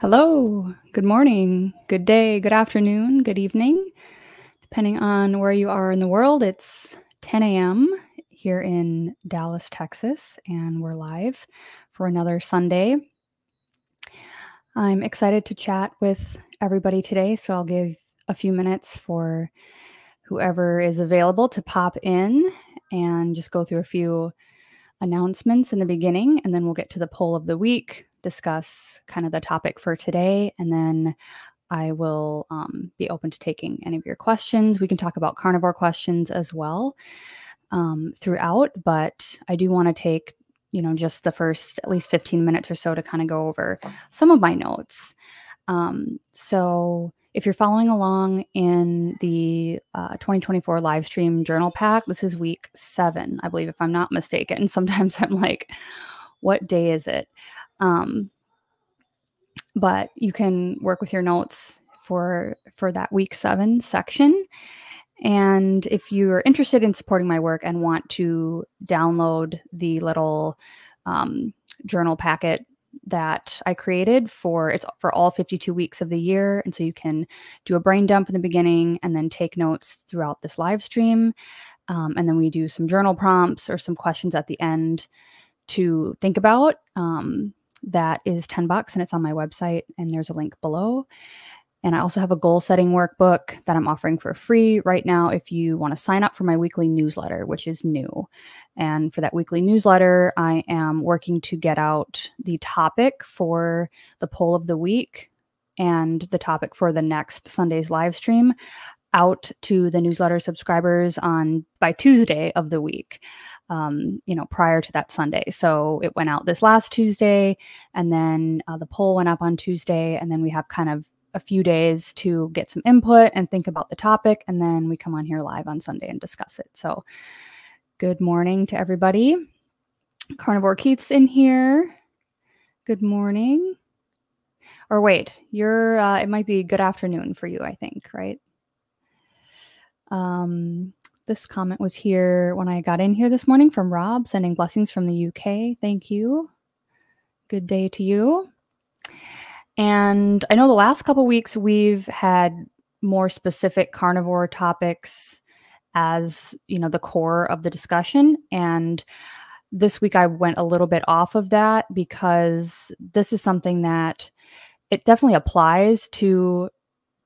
Hello, good morning, good day, good afternoon, good evening. Depending on where you are in the world, it's 10 a.m. here in Dallas, Texas, and we're live for another Sunday. I'm excited to chat with everybody today, so I'll give a few minutes for whoever is available to pop in and just go through a few announcements in the beginning, and then we'll get to the poll of the week, discuss kind of the topic for today, and then I will um, be open to taking any of your questions. We can talk about carnivore questions as well um, throughout, but I do want to take, you know, just the first at least 15 minutes or so to kind of go over some of my notes. Um, so, if you're following along in the uh, 2024 live stream journal pack, this is week seven, I believe, if I'm not mistaken. And sometimes I'm like, what day is it? Um, but you can work with your notes for for that week seven section. And if you're interested in supporting my work and want to download the little um, journal packet that I created for it's for all 52 weeks of the year. And so you can do a brain dump in the beginning and then take notes throughout this live stream. Um, and then we do some journal prompts or some questions at the end to think about. Um, that is 10 bucks and it's on my website and there's a link below. And I also have a goal setting workbook that I'm offering for free right now if you want to sign up for my weekly newsletter, which is new. And for that weekly newsletter, I am working to get out the topic for the poll of the week and the topic for the next Sunday's live stream out to the newsletter subscribers on by Tuesday of the week um, you know, prior to that Sunday. So it went out this last Tuesday, and then uh, the poll went up on Tuesday, and then we have kind of a few days to get some input and think about the topic, and then we come on here live on Sunday and discuss it. So, good morning to everybody. Carnivore Keith's in here. Good morning. Or wait, you're. Uh, it might be good afternoon for you. I think, right? Um, this comment was here when I got in here this morning from Rob, sending blessings from the UK. Thank you. Good day to you. And I know the last couple weeks we've had more specific carnivore topics as, you know, the core of the discussion and this week I went a little bit off of that because this is something that it definitely applies to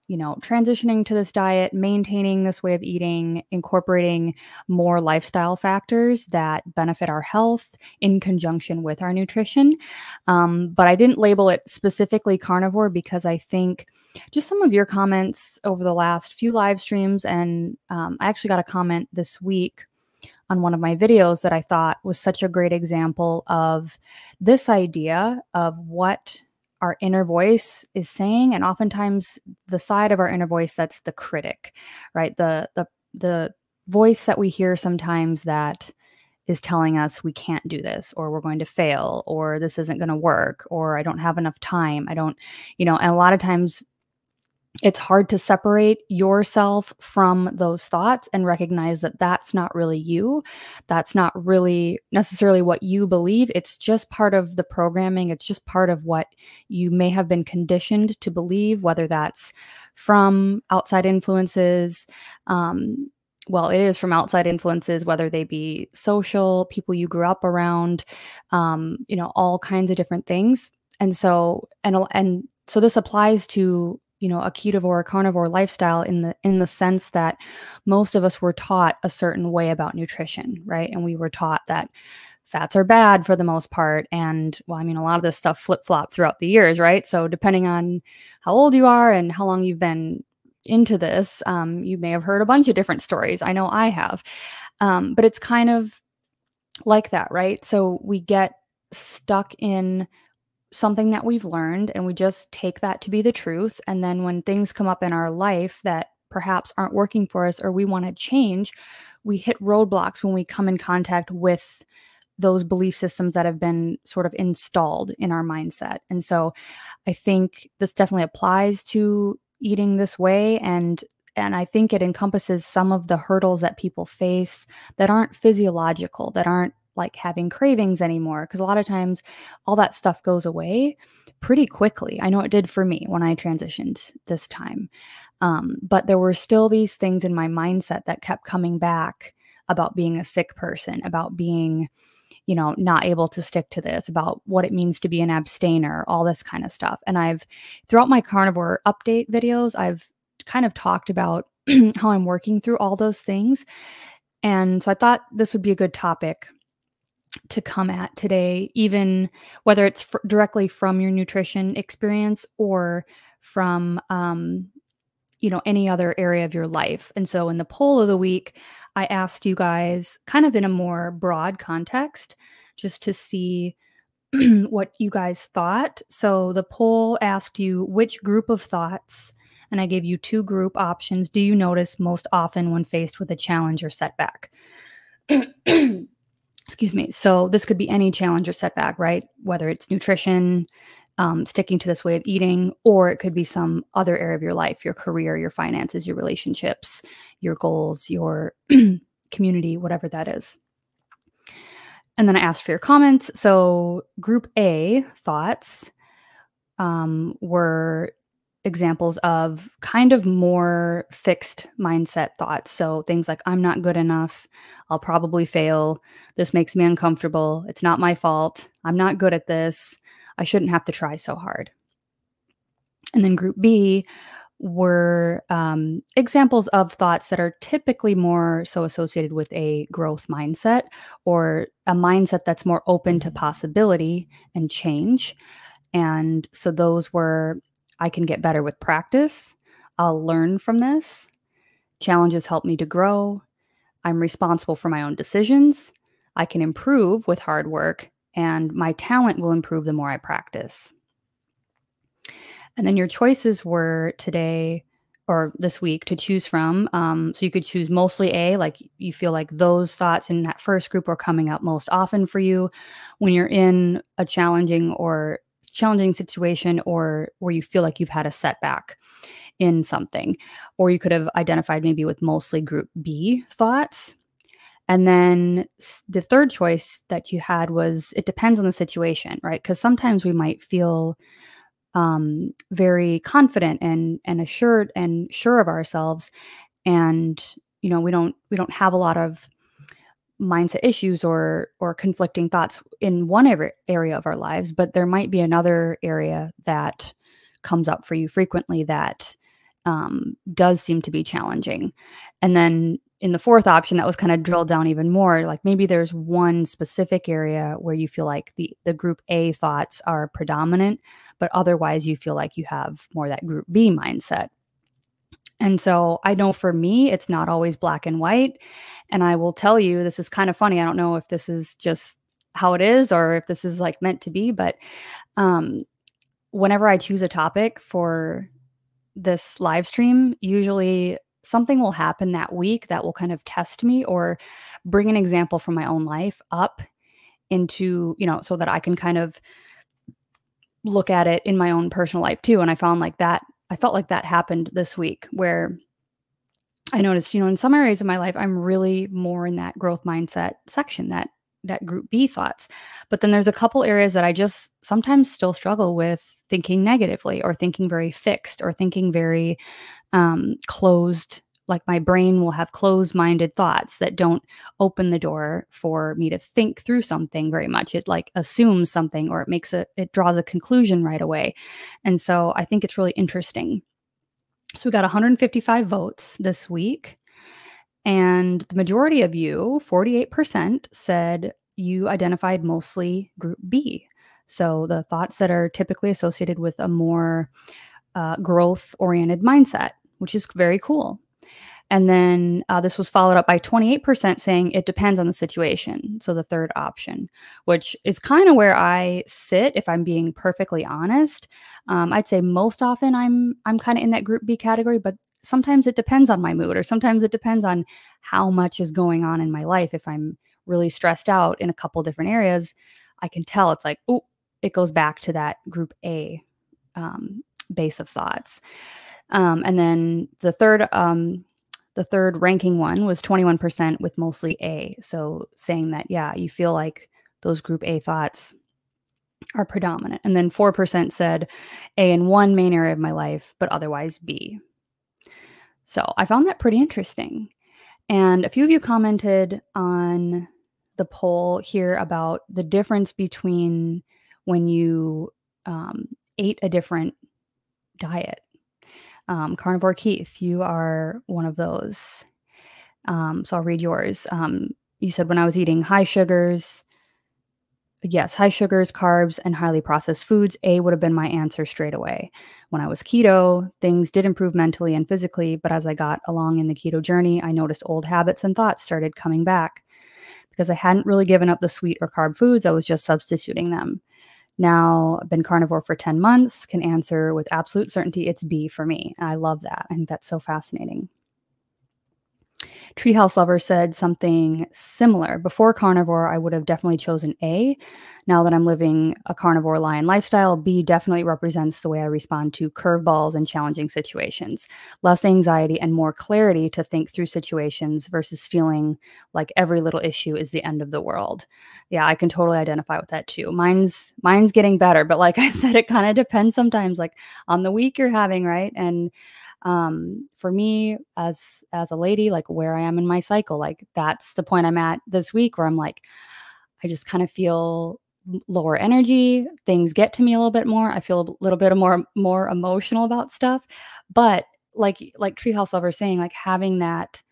you know, transitioning to this diet, maintaining this way of eating, incorporating more lifestyle factors that benefit our health in conjunction with our nutrition. Um, but I didn't label it specifically carnivore because I think just some of your comments over the last few live streams, and um, I actually got a comment this week on one of my videos that I thought was such a great example of this idea of what our inner voice is saying and oftentimes the side of our inner voice that's the critic right? The the the voice that we hear sometimes that is telling us we can't do this or we're going to fail or this isn't going to work or i don't have enough time i don't you know and a lot of times it's hard to separate yourself from those thoughts and recognize that that's not really you. That's not really necessarily what you believe. It's just part of the programming. It's just part of what you may have been conditioned to believe, whether that's from outside influences. Um, well, it is from outside influences, whether they be social, people you grew up around, um, you know, all kinds of different things. And so, and and so this applies to you know a ketovore a carnivore lifestyle in the in the sense that most of us were taught a certain way about nutrition right? And we were taught that fats are bad for the most part. And well i mean a lot of this stuff flip-flop throughout the years right? So depending on how old you are and how long you've been into this um, you may have heard a bunch of different stories. I know i have. Um, but it's kind of like that right? So we get stuck in something that we've learned and we just take that to be the truth. And then when things come up in our life that perhaps aren't working for us or we want to change, we hit roadblocks when we come in contact with those belief systems that have been sort of installed in our mindset. And so I think this definitely applies to eating this way and and I think it encompasses some of the hurdles that people face that aren't physiological, that aren't like having cravings anymore because a lot of times all that stuff goes away pretty quickly. I know it did for me when I transitioned this time. Um, but there were still these things in my mindset that kept coming back about being a sick person, about being, you know, not able to stick to this, about what it means to be an abstainer, all this kind of stuff. And I've, throughout my carnivore update videos, I've kind of talked about how I'm working through all those things. And so I thought this would be a good topic to come at today, even whether it's directly from your nutrition experience or from, um, you know, any other area of your life. And so in the poll of the week, I asked you guys kind of in a more broad context just to see what you guys thought. So the poll asked you which group of thoughts, and I gave you two group options, do you notice most often when faced with a challenge or setback? excuse me. So this could be any challenge or setback, right? Whether it's nutrition, um, sticking to this way of eating, or it could be some other area of your life, your career, your finances, your relationships, your goals, your community, whatever that is. And then I asked for your comments. So group A thoughts um, were examples of kind of more fixed mindset thoughts. So things like, I'm not good enough. I'll probably fail. This makes me uncomfortable. It's not my fault. I'm not good at this. I shouldn't have to try so hard. And then group B were um, examples of thoughts that are typically more so associated with a growth mindset or a mindset that's more open to possibility and change. And so those were I can get better with practice. I'll learn from this. Challenges help me to grow. I'm responsible for my own decisions. I can improve with hard work, and my talent will improve the more I practice. And then your choices were today or this week to choose from. Um, so you could choose mostly A, like you feel like those thoughts in that first group are coming up most often for you when you're in a challenging or challenging situation or where you feel like you've had a setback in something. Or you could have identified maybe with mostly group B thoughts. And then the third choice that you had was it depends on the situation, right? Because sometimes we might feel um, very confident and and assured and sure of ourselves, and you know we don't we don't have a lot of mindset issues or or conflicting thoughts in one area of our lives but there might be another area that comes up for you frequently that um, does seem to be challenging. And then in the fourth option that was kind of drilled down even more like maybe there's one specific area where you feel like the the group a thoughts are predominant but otherwise you feel like you have more that group b mindset and so I know for me, it's not always black and white. And I will tell you, this is kind of funny. I don't know if this is just how it is or if this is like meant to be, but um, whenever I choose a topic for this live stream, usually something will happen that week that will kind of test me or bring an example from my own life up into, you know, so that I can kind of look at it in my own personal life too. And I found like that I felt like that happened this week where I noticed, you know, in some areas of my life, I'm really more in that growth mindset section, that that group B thoughts. But then there's a couple areas that I just sometimes still struggle with thinking negatively or thinking very fixed or thinking very um, closed like my brain will have closed minded thoughts that don't open the door for me to think through something very much. It like assumes something or it makes a it draws a conclusion right away. And so i think it's really interesting. So we got 155 votes this week and the majority of you 48% said you identified mostly group b. So the thoughts that are typically associated with a more uh, growth oriented mindset which is very cool and then uh, this was followed up by 28% saying it depends on the situation. So the third option, which is kind of where I sit if I'm being perfectly honest. Um, I'd say most often I'm I'm kind of in that group B category, but sometimes it depends on my mood or sometimes it depends on how much is going on in my life. If I'm really stressed out in a couple different areas, I can tell it's like, oh, it goes back to that group A um, base of thoughts. Um, and then the third um, the third ranking one was 21% with mostly A. So saying that, yeah, you feel like those group A thoughts are predominant. And then 4% said A in one main area of my life, but otherwise B. So I found that pretty interesting. And a few of you commented on the poll here about the difference between when you um, ate a different diet. Um, Carnivore Keith, you are one of those. Um, so I'll read yours. Um, you said when I was eating high sugars, yes, high sugars, carbs, and highly processed foods, A would have been my answer straight away. When I was keto, things did improve mentally and physically, but as I got along in the keto journey, I noticed old habits and thoughts started coming back because I hadn't really given up the sweet or carb foods, I was just substituting them. Now, been carnivore for 10 months, can answer with absolute certainty it's B for me. I love that. I think that's so fascinating. Treehouse Lover said something similar. Before carnivore, I would have definitely chosen A. Now that I'm living a carnivore lion lifestyle, B definitely represents the way I respond to curveballs and challenging situations. Less anxiety and more clarity to think through situations versus feeling like every little issue is the end of the world. Yeah, I can totally identify with that too. Mine's mine's getting better, but like I said, it kind of depends sometimes like on the week you're having, right? And um, for me as as a lady like where i am in my cycle like that's the point i'm at this week where i'm like i just kind of feel lower energy things get to me a little bit more i feel a little bit more more emotional about stuff. But like like treehouse lover saying like having that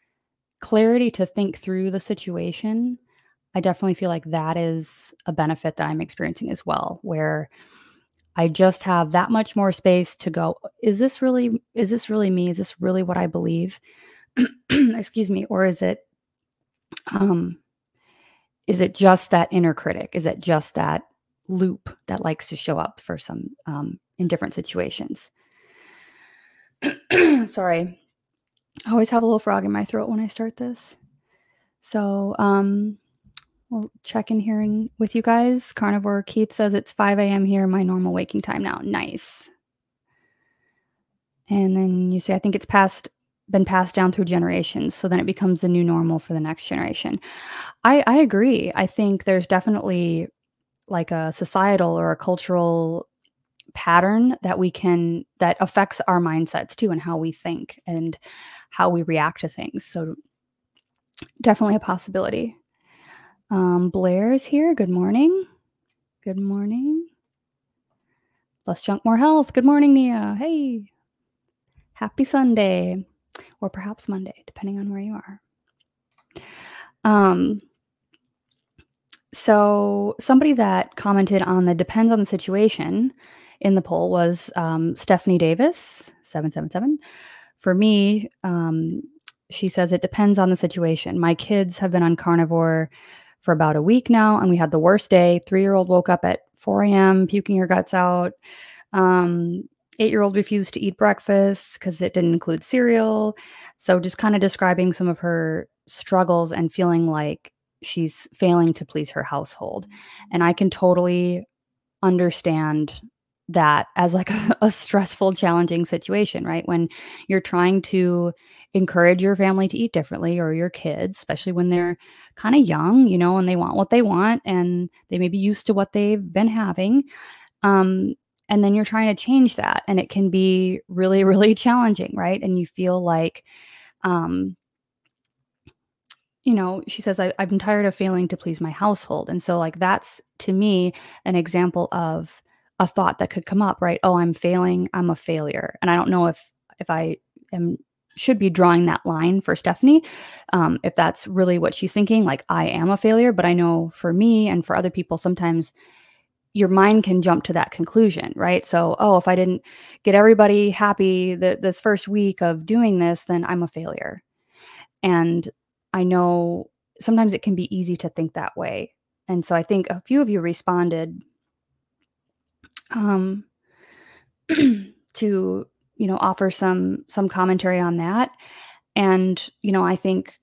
clarity to think through the situation i definitely feel like that is a benefit that i'm experiencing as well where I just have that much more space to go, is this really is this really me? Is this really what I believe? Excuse me, or is it um is it just that inner critic? Is it just that loop that likes to show up for some um in different situations? Sorry. I always have a little frog in my throat when I start this. So, um we'll check in here and with you guys. Carnivore Keith says it's 5 a.m. here, my normal waking time now. Nice. And then you say, I think it's passed been passed down through generations. So then it becomes the new normal for the next generation. I, I agree. I think there's definitely like a societal or a cultural pattern that we can that affects our mindsets too and how we think and how we react to things. So definitely a possibility. Um, Blair is here. Good morning. Good morning. Less junk, more health. Good morning, Neah. Hey. Happy Sunday, or perhaps Monday, depending on where you are. Um, so somebody that commented on the depends on the situation in the poll was um, Stephanie Davis, 777. For me, um, she says it depends on the situation. My kids have been on carnivore for about a week now, and we had the worst day. Three year old woke up at 4 a.m., puking her guts out. Um, Eight year old refused to eat breakfast because it didn't include cereal. So, just kind of describing some of her struggles and feeling like she's failing to please her household. And I can totally understand that as like a, a, stressful challenging situation right when you're trying to encourage your family to eat differently or your kids especially when they're kind of young you know and they want what they want and they may be used to what they've been having um, and then you're trying to change that and it can be really really challenging right and you feel like um, you know, she says, I, I'm tired of failing to please my household. And so, like, that's to me an example of a thought that could come up, right? Oh, I'm failing. I'm a failure. And I don't know if if I am should be drawing that line for Stephanie, um, if that's really what she's thinking, like I am a failure. But I know for me and for other people, sometimes your mind can jump to that conclusion, right? So, oh, if I didn't get everybody happy that this first week of doing this, then I'm a failure. And I know sometimes it can be easy to think that way. And so I think a few of you responded um, to you know offer some some commentary on that. And you know i think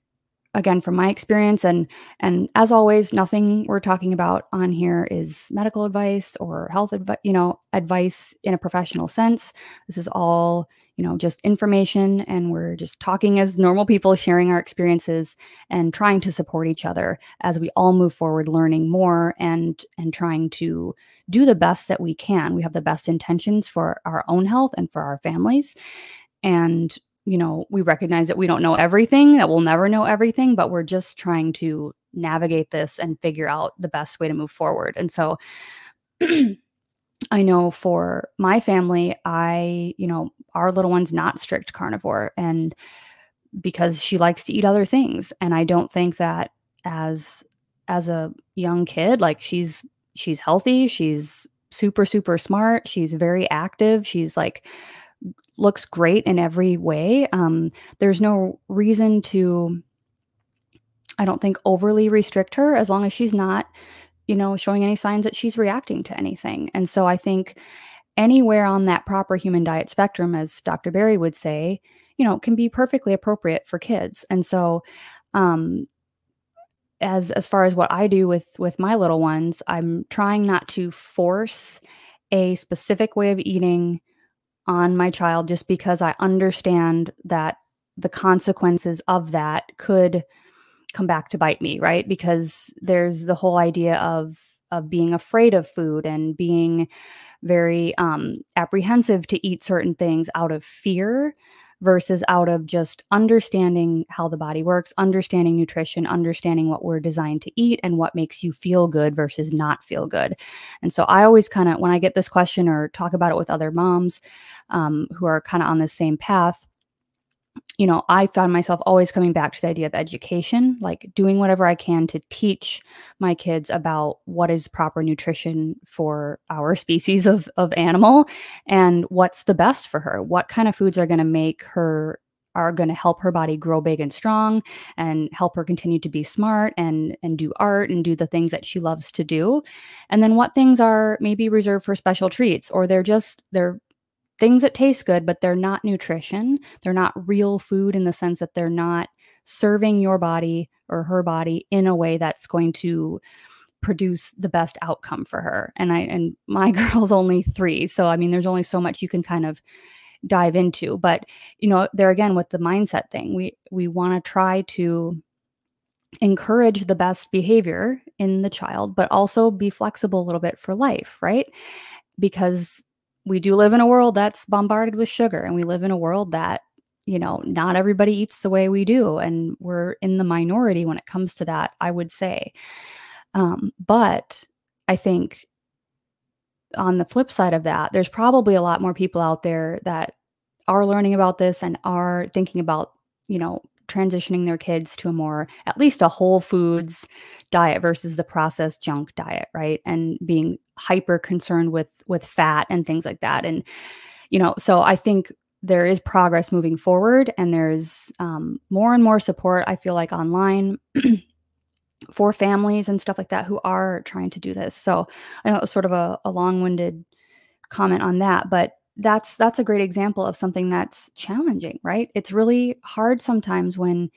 again from my experience and and as always nothing we're talking about on here is medical advice or health advice you know advice in a professional sense. This is all you know just information and we're just talking as normal people sharing our experiences and trying to support each other as we all move forward learning more and and trying to do the best that we can. We have the best intentions for our own health and for our families and you know, we recognize that we don't know everything, that we'll never know everything, but we're just trying to navigate this and figure out the best way to move forward. And so I know for my family, I, you know, our little one's not strict carnivore and because she likes to eat other things. And I don't think that as as a young kid, like she's she's healthy, she's super, super smart, she's very active, she's like looks great in every way. Um, there's no reason to, I don't think, overly restrict her as long as she's not, you know, showing any signs that she's reacting to anything. And so I think anywhere on that proper human diet spectrum, as Dr. Berry would say, you know, can be perfectly appropriate for kids. And so, um, as as far as what I do with with my little ones, I'm trying not to force a specific way of eating on my child just because I understand that the consequences of that could come back to bite me, right? Because there's the whole idea of of being afraid of food and being very um, apprehensive to eat certain things out of fear versus out of just understanding how the body works, understanding nutrition, understanding what we're designed to eat and what makes you feel good versus not feel good. And so I always kind of, when I get this question or talk about it with other moms um, who are kind of on the same path, you know, I found myself always coming back to the idea of education, like doing whatever I can to teach my kids about what is proper nutrition for our species of, of animal and what's the best for her. What kind of foods are going to make her are going to help her body grow big and strong and help her continue to be smart and and do art and do the things that she loves to do and then what things are maybe reserved for special treats or they're just they're things that taste good, but they're not nutrition. They're not real food in the sense that they're not serving your body or her body in a way that's going to produce the best outcome for her. And I and my girl's only 3, so I mean there's only so much you can kind of dive into, but you know, there again with the mindset thing, we we want to try to encourage the best behavior in the child, but also be flexible a little bit for life, right? Because we do live in a world that's bombarded with sugar and we live in a world that you know not everybody eats the way we do and we're in the minority when it comes to that i would say. Um, but i think on the flip side of that there's probably a lot more people out there that are learning about this and are thinking about you know transitioning their kids to a more at least a whole foods diet versus the processed junk diet right? And being hyper concerned with with fat and things like that. And you know so i think there is progress moving forward and there's um, more and more support i feel like online for families and stuff like that who are trying to do this. So i know it was sort of a, a long-winded comment on that but that's that's a great example of something that's challenging right? It's really hard sometimes when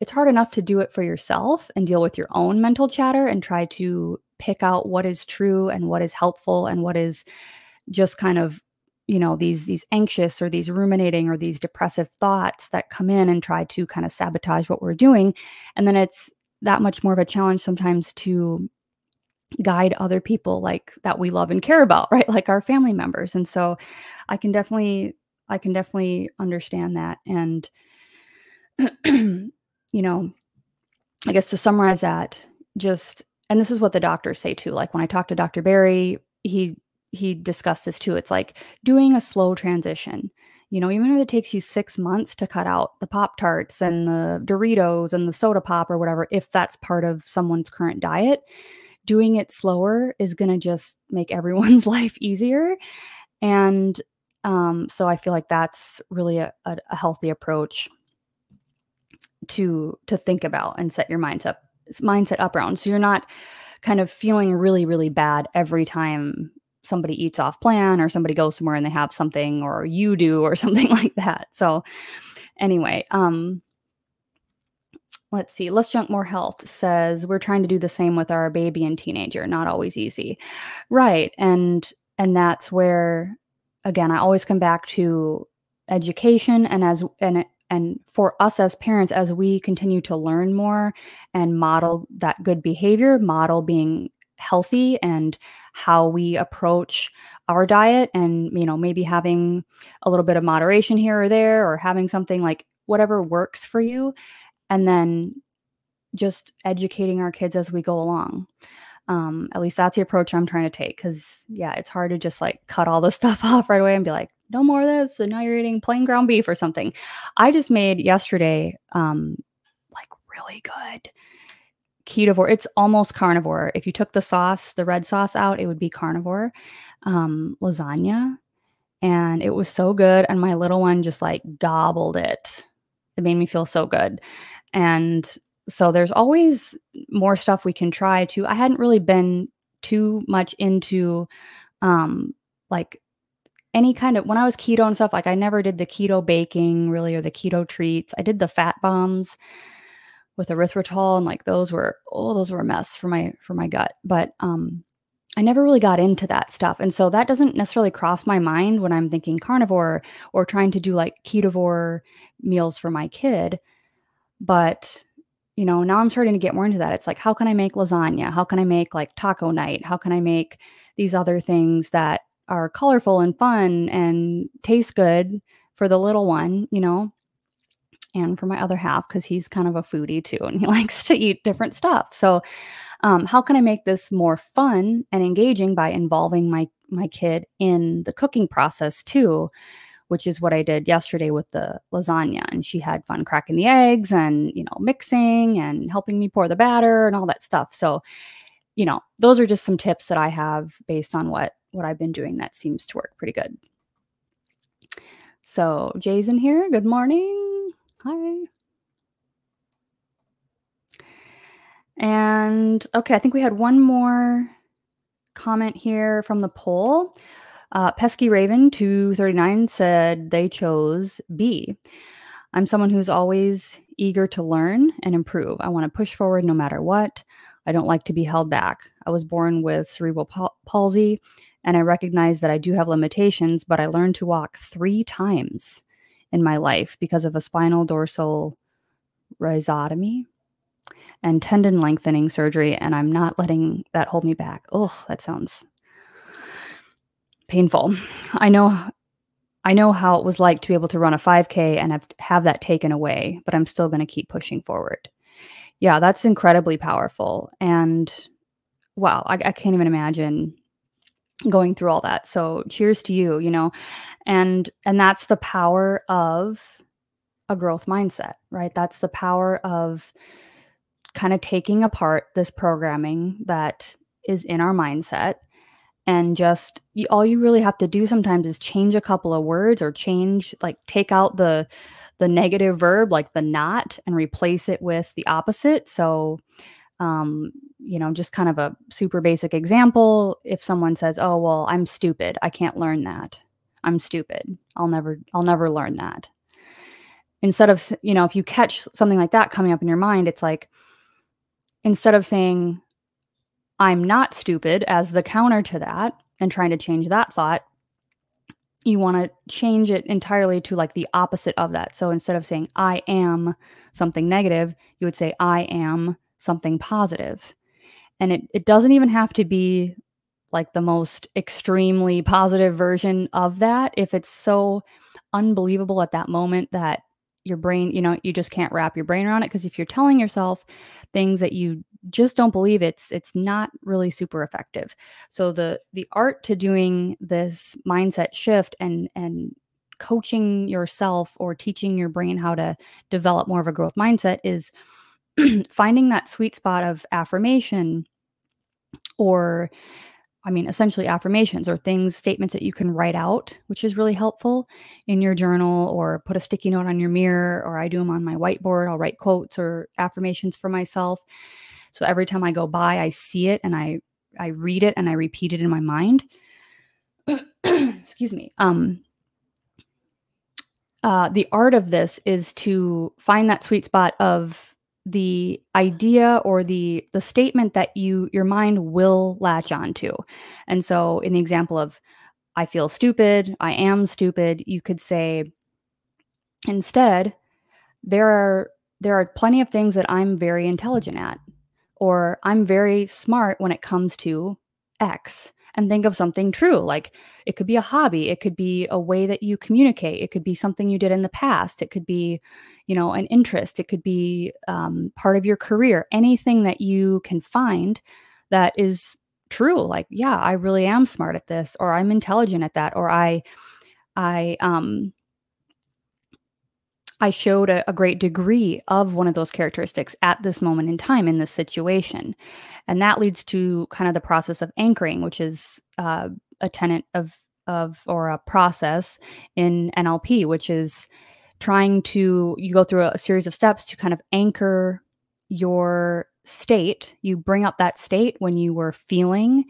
it's hard enough to do it for yourself and deal with your own mental chatter and try to pick out what is true and what is helpful and what is just kind of you know these these anxious or these ruminating or these depressive thoughts that come in and try to kind of sabotage what we're doing. And then it's that much more of a challenge sometimes to guide other people like that we love and care about right? Like our family members. And so i can definitely i can definitely understand that. And you know i guess to summarize that just and this is what the doctors say too like when i talk to dr berry he he discussed this too. It's like doing a slow transition. You know even if it takes you six months to cut out the pop tarts and the doritos and the soda pop or whatever if that's part of someone's current diet doing it slower is going to just make everyone's life easier. And um, so I feel like that's really a, a, a healthy approach to to think about and set your mindset mindset up around. So you're not kind of feeling really really bad every time somebody eats off plan or somebody goes somewhere and they have something or you do or something like that. So anyway, um let's see, Less Junk More Health says we're trying to do the same with our baby and teenager. Not always easy. Right. And and that's where again, I always come back to education and as and and for us as parents as we continue to learn more and model that good behavior model being healthy and how we approach our diet and you know maybe having a little bit of moderation here or there or having something like whatever works for you and then just educating our kids as we go along um, at least that's the approach i'm trying to take because yeah it's hard to just like cut all this stuff off right away and be like no more of this and now you're eating plain ground beef or something i just made yesterday um, like really good ketovore. It's almost carnivore. If you took the sauce, the red sauce out, it would be carnivore um, lasagna. And it was so good. And my little one just like gobbled it. It made me feel so good. And so there's always more stuff we can try to. I hadn't really been too much into um like any kind of when I was keto and stuff, like I never did the keto baking really or the keto treats. I did the fat bombs with erythritol and like those were oh those were a mess for my for my gut but um I never really got into that stuff. And so that doesn't necessarily cross my mind when I'm thinking carnivore or trying to do like ketovore meals for my kid. But, you know, now I'm starting to get more into that. It's like, how can I make lasagna? How can I make like taco night? How can I make these other things that are colorful and fun and taste good for the little one, you know? and for my other half because he's kind of a foodie too and he likes to eat different stuff. So, um, how can I make this more fun and engaging by involving my my kid in the cooking process too? Which is what I did yesterday with the lasagna, and she had fun cracking the eggs and you know mixing and helping me pour the batter and all that stuff. So, you know, those are just some tips that I have based on what what I've been doing that seems to work pretty good. So, Jay's in here. Good morning. Hi. And okay, I think we had one more comment here from the poll. Uh, Pesky Raven 239 said they chose B. I'm someone who's always eager to learn and improve. I want to push forward no matter what. I don't like to be held back. I was born with cerebral pal- palsy and I recognize that I do have limitations, but I learned to walk three times in my life because of a spinal dorsal rhizotomy and tendon lengthening surgery, and I'm not letting that hold me back. Oh, that sounds painful. I know I know how it was like to be able to run a 5K and have, have that taken away, but I'm still going to keep pushing forward. Yeah, that's incredibly powerful. And wow, I, I can't even imagine going through all that. So cheers to you, you know. And and that's the power of a growth mindset, right? That's the power of kind of taking apart this programming that is in our mindset and just all you really have to do sometimes is change a couple of words or change like take out the the negative verb like the not and replace it with the opposite so um, you know, just kind of a super basic example. If someone says, "Oh, well, I'm stupid. I can't learn that. I'm stupid. I'll never I'll never learn that." Instead of, you know, if you catch something like that coming up in your mind, it's like instead of saying I'm not stupid as the counter to that and trying to change that thought, you want to change it entirely to like the opposite of that. So instead of saying I am something negative, you would say I am something positive. And it, it doesn't even have to be like the most extremely positive version of that. If it's so unbelievable at that moment that your brain, you know, you just can't wrap your brain around it. Because if you're telling yourself things that you just don't believe, it's it's not really super effective. So the the art to doing this mindset shift and and coaching yourself or teaching your brain how to develop more of a growth mindset is finding that sweet spot of affirmation or I mean, essentially affirmations or things, statements that you can write out, which is really helpful in your journal or put a sticky note on your mirror, or I do them on my whiteboard. I'll write quotes or affirmations for myself. So every time I go by, I see it and I I read it and I repeat it in my mind. Excuse me. Um, uh, the art of this is to find that sweet spot of the idea or the the statement that you your mind will latch onto. And so in the example of I feel stupid, I am stupid, you could say instead there are there are plenty of things that I'm very intelligent at or I'm very smart when it comes to X and think of something true. Like it could be a hobby, it could be a way that you communicate, it could be something you did in the past, it could be, you know, an interest, it could be um, part of your career, anything that you can find that is true. Like, yeah, I really am smart at this, or I'm intelligent at that, or I, I, um, I showed a, a, great degree of one of those characteristics at this moment in time in this situation. And that leads to kind of the process of anchoring, which is uh, a tenet of, of, or a process in NLP, which is trying to, you go through a, a series of steps to kind of anchor your state. You bring up that state when you were feeling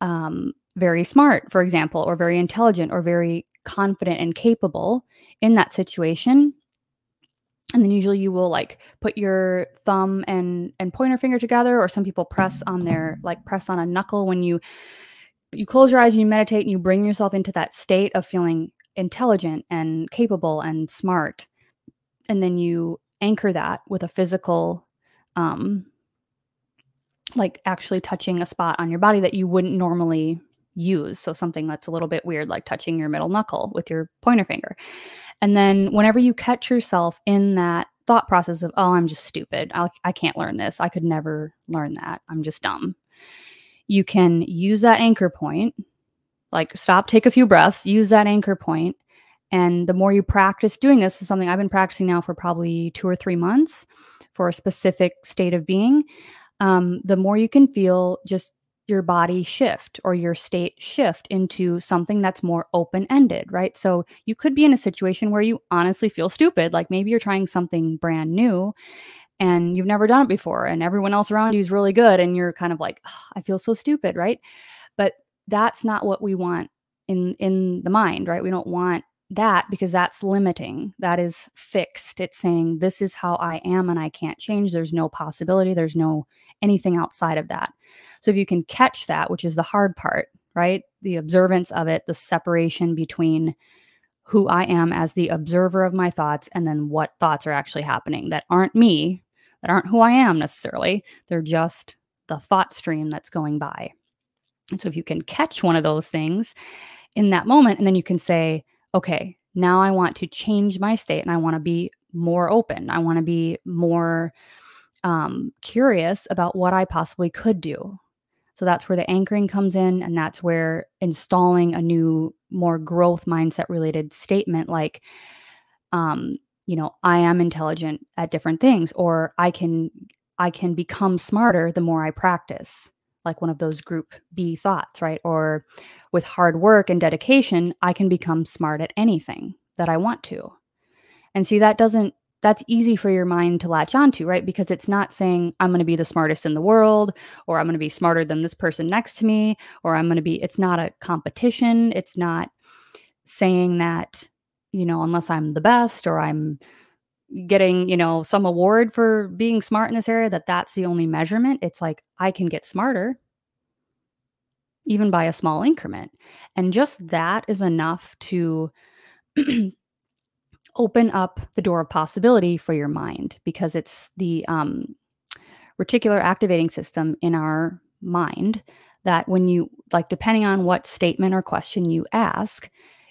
um, very smart, for example, or very intelligent or very confident and capable in that situation and then usually you will like put your thumb and and pointer finger together or some people press on their like press on a knuckle when you you close your eyes and you meditate and you bring yourself into that state of feeling intelligent and capable and smart. And then you anchor that with a physical um like actually touching a spot on your body that you wouldn't normally use. So something that's a little bit weird like touching your middle knuckle with your pointer finger and then whenever you catch yourself in that thought process of, oh, I'm just stupid. I, I can't learn this. I could never learn that. I'm just dumb. You can use that anchor point, like stop, take a few breaths, use that anchor point, And the more you practice doing this, is something I've been practicing now for probably two or three months for a specific state of being. Um, the more you can feel just your body shift or your state shift into something that's more open ended, right? So you could be in a situation where you honestly feel stupid. Like maybe you're trying something brand new and you've never done it before, and everyone else around you is really good. And you're kind of like, oh, I feel so stupid, right? But that's not what we want in in the mind right we don't want that because that's limiting that is fixed it's saying this is how i am and i can't change there's no possibility there's no anything outside of that. So if you can catch that, which is the hard part, right? The observance of it, the separation between who I am as the observer of my thoughts and then what thoughts are actually happening that aren't me, that aren't who I am necessarily. They're just the thought stream that's going by. And so if you can catch one of those things in that moment, and then you can say, okay, now I want to change my state and I want to be more open. I want to be more um, curious about what I possibly could do. So that's where the anchoring comes in. And that's where installing a new, more growth mindset related statement like, um, you know, I am intelligent at different things, or I can, I can become smarter the more I practice, like one of those group B thoughts, right? Or with hard work and dedication, I can become smart at anything that I want to. And see, that doesn't that's easy for your mind to latch onto, right? Because it's not saying I'm going to be the smartest in the world or I'm going to be smarter than this person next to me or I'm going to be, it's not a competition. It's not saying that, you know, unless I'm the best or I'm getting, you know, some award for being smart in this area, that that's the only measurement. It's like I can get smarter even by a small increment. And just that is enough to open up the door of possibility for your mind because it's the um, reticular activating system in our mind that when you like depending on what statement or question you ask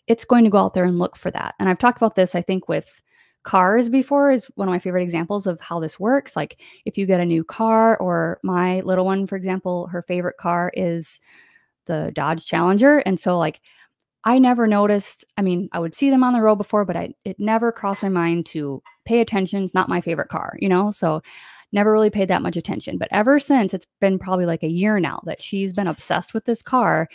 it's going to go out there and look for that and i've talked about this i think with cars before is one of my favorite examples of how this works like if you get a new car or my little one for example her favorite car is the dodge challenger and so like I never noticed. I mean, I would see them on the road before, but I, it never crossed my mind to pay attention. It's not my favorite car, you know? So never really paid that much attention. But ever since, it's been probably like a year now that she's been obsessed with this car.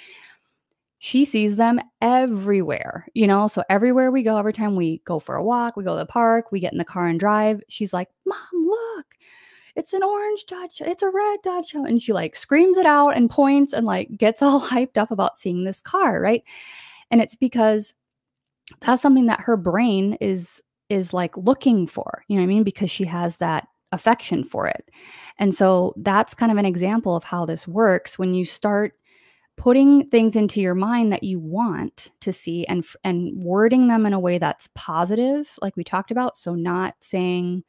She sees them everywhere, you know? So everywhere we go, every time we go for a walk, we go to the park, we get in the car and drive, she's like, Mom, look, it's an orange Dodge, it's a red Dodge. And she like screams it out and points and like gets all hyped up about seeing this car, right? And it's because that's something that her brain is is like looking for. You know what I mean? Because she has that affection for it. And so that's kind of an example of how this works when you start putting things into your mind that you want to see and and wording them in a way that's positive like we talked about so not saying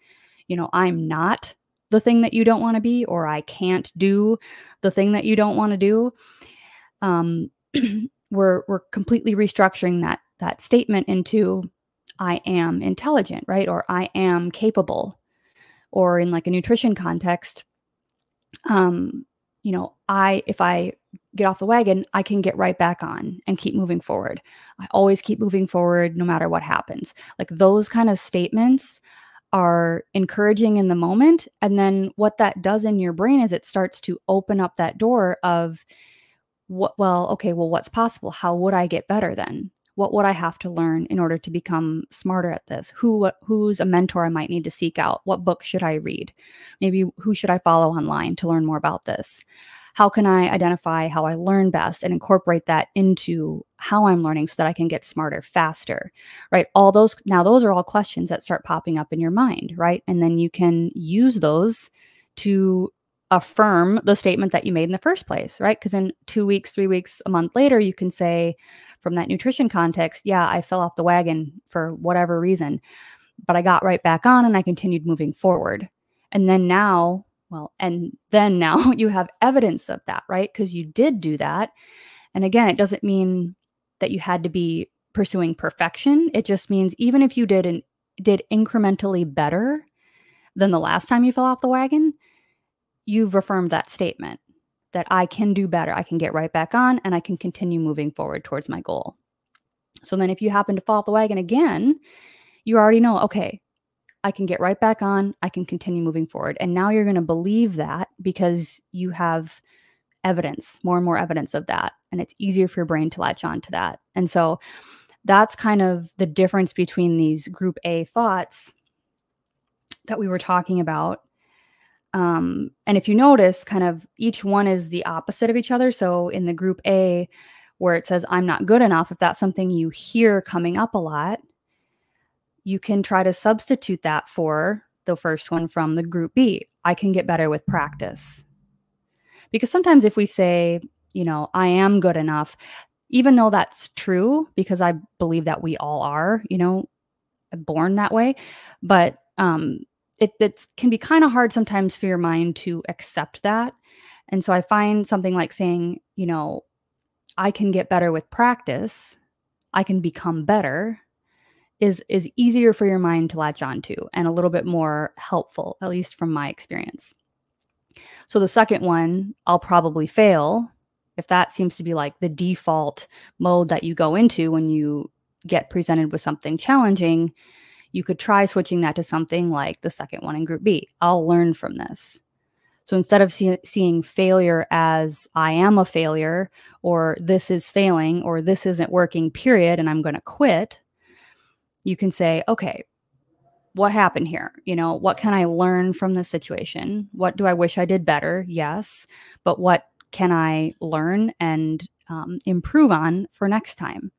you know i'm not the thing that you don't want to be or i can't do the thing that you don't want to do um we're we're completely restructuring that that statement into I am intelligent, right? Or I am capable. Or in like a nutrition context, um, you know, I if I get off the wagon, I can get right back on and keep moving forward. I always keep moving forward no matter what happens. Like those kind of statements are encouraging in the moment. And then what that does in your brain is it starts to open up that door of what, well, okay, well, what's possible? How would I get better then? What would I have to learn in order to become smarter at this? Who who's a mentor I might need to seek out? What book should I read? Maybe who should I follow online to learn more about this? How can I identify how I learn best and incorporate that into how I'm learning so that I can get smarter faster? Right? All those now those are all questions that start popping up in your mind, right? And then you can use those to affirm the statement that you made in the first place, right? Because in two weeks, three weeks, a month later, you can say, from that nutrition context, yeah, I fell off the wagon for whatever reason, but I got right back on and I continued moving forward. And then now, well, and then now you have evidence of that, right? Because you did do that. And again, it doesn't mean that you had to be pursuing perfection. It just means even if you did and did incrementally better than the last time you fell off the wagon, you've affirmed that statement that I can do better. I can get right back on and I can continue moving forward towards my goal. So then if you happen to fall off the wagon again, you already know, okay, I can get right back on, I can continue moving forward. And now you're going to believe that because you have evidence, more and more evidence of that. And it's easier for your brain to latch on to that. And so that's kind of the difference between these group A thoughts that we were talking about um, and if you notice, kind of each one is the opposite of each other. So in the group A, where it says, I'm not good enough, if that's something you hear coming up a lot, you can try to substitute that for the first one from the group B. I can get better with practice. Because sometimes if we say, you know, I am good enough, even though that's true, because I believe that we all are, you know, born that way, but um, it it can be kind of hard sometimes for your mind to accept that. And so I find something like saying, you know, I can get better with practice, I can become better is is easier for your mind to latch onto and a little bit more helpful, at least from my experience. So the second one, I'll probably fail. If that seems to be like the default mode that you go into when you get presented with something challenging, you could try switching that to something like the second one in group B. I'll learn from this. So instead of see, seeing failure as I am a failure or this is failing or this isn't working, period, and I'm going to quit, you can say, okay, what happened here? You know, what can I learn from this situation? What do I wish I did better? Yes. But what can I learn and um, improve on for next time?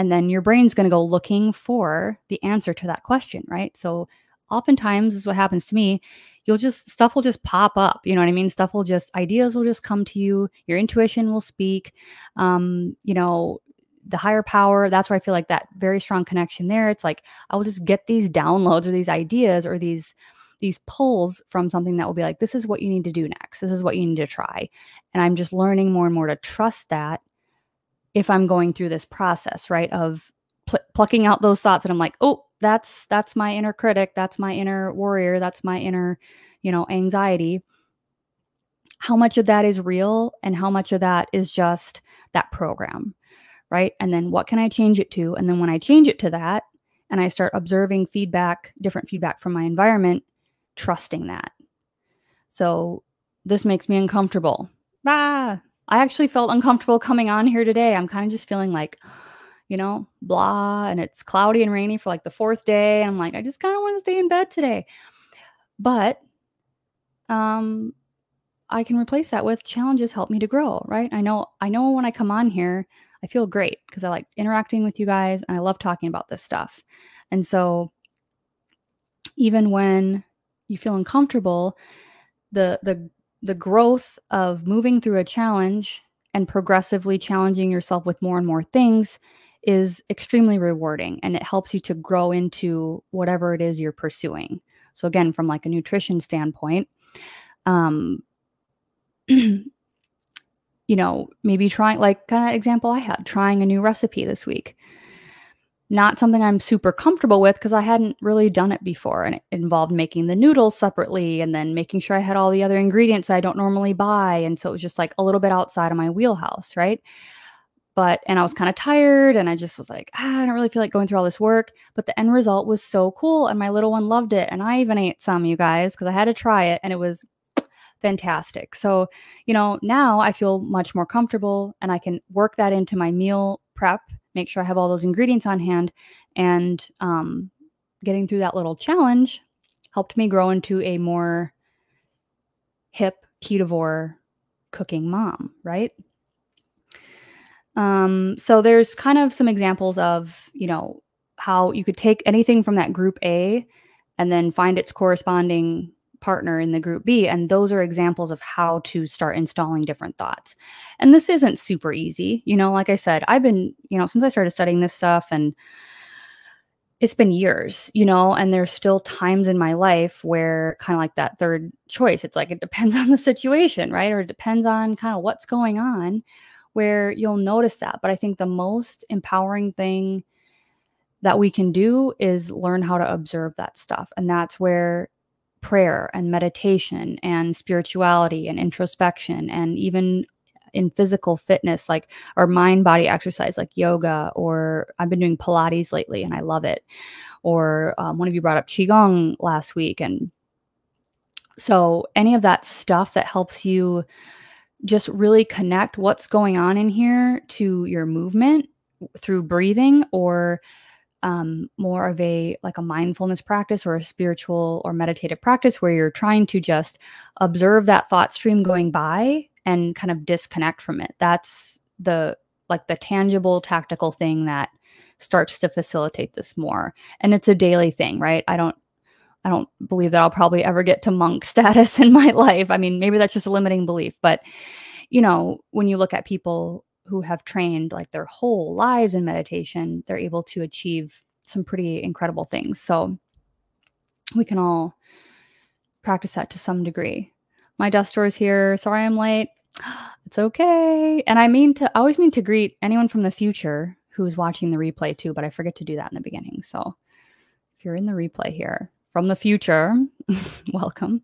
And then your brain's going to go looking for the answer to that question, right? So oftentimes is what happens to me. You'll just stuff will just pop up. You know what I mean? Stuff will just ideas will just come to you. Your intuition will speak. Um, you know, the higher power. That's where I feel like that very strong connection there. It's like I will just get these downloads or these ideas or these these pulls from something that will be like, this is what you need to do next. This is what you need to try. And I'm just learning more and more to trust that if I'm going through this process, right, of pl- plucking out those thoughts and I'm like, "Oh, that's that's my inner critic, that's my inner warrior, that's my inner, you know, anxiety." How much of that is real and how much of that is just that program, right? And then what can I change it to? And then when I change it to that and I start observing feedback, different feedback from my environment, trusting that. So this makes me uncomfortable. Ah, I actually felt uncomfortable coming on here today. I'm kind of just feeling like, you know, blah, and it's cloudy and rainy for like the fourth day. And I'm like, I just kind of want to stay in bed today. But um I can replace that with challenges help me to grow, right? I know I know when I come on here, I feel great because I like interacting with you guys and I love talking about this stuff. And so even when you feel uncomfortable, the the the growth of moving through a challenge and progressively challenging yourself with more and more things is extremely rewarding and it helps you to grow into whatever it is you're pursuing. So again, from like a nutrition standpoint, um you know, maybe trying like kind of example I had, trying a new recipe this week. Not something I'm super comfortable with because I hadn't really done it before. And it involved making the noodles separately and then making sure I had all the other ingredients I don't normally buy. And so it was just like a little bit outside of my wheelhouse, right? But, and I was kind of tired and I just was like, ah, I don't really feel like going through all this work. But the end result was so cool. And my little one loved it. And I even ate some, you guys, because I had to try it. And it was fantastic. So, you know, now I feel much more comfortable and I can work that into my meal prep, make sure I have all those ingredients on hand. And um, getting through that little challenge helped me grow into a more hip ketovore cooking mom, right? Um, so there's kind of some examples of, you know, how you could take anything from that group A and then find its corresponding partner in the group B. And those are examples of how to start installing different thoughts. And this isn't super easy. You know, like I said, I've been, you know, since I started studying this stuff and it's been years, you know, and there's still times in my life where kind of like that third choice, it's like it depends on the situation, right? Or it depends on kind of what's going on where you'll notice that. But I think the most empowering thing that we can do is learn how to observe that stuff. And that's where prayer and meditation and spirituality and introspection and even in physical fitness like or mind body exercise like yoga or i've been doing pilates lately and i love it. Or um, one of you brought up qigong last week and so any of that stuff that helps you just really connect what's going on in here to your movement through breathing or um, more of a like a mindfulness practice or a spiritual or meditative practice where you're trying to just observe that thought stream going by and kind of disconnect from it. That's the like the tangible tactical thing that starts to facilitate this more. And it's a daily thing right? I don't i don't believe that i'll probably ever get to monk status in my life. I mean maybe that's just a limiting belief but you know when you look at people who have trained like their whole lives in meditation, they're able to achieve some pretty incredible things. So we can all practice that to some degree. My dust door is here. Sorry I'm late. It's okay. And I mean to I always mean to greet anyone from the future who's watching the replay too, but I forget to do that in the beginning. So if you're in the replay here from the future, welcome.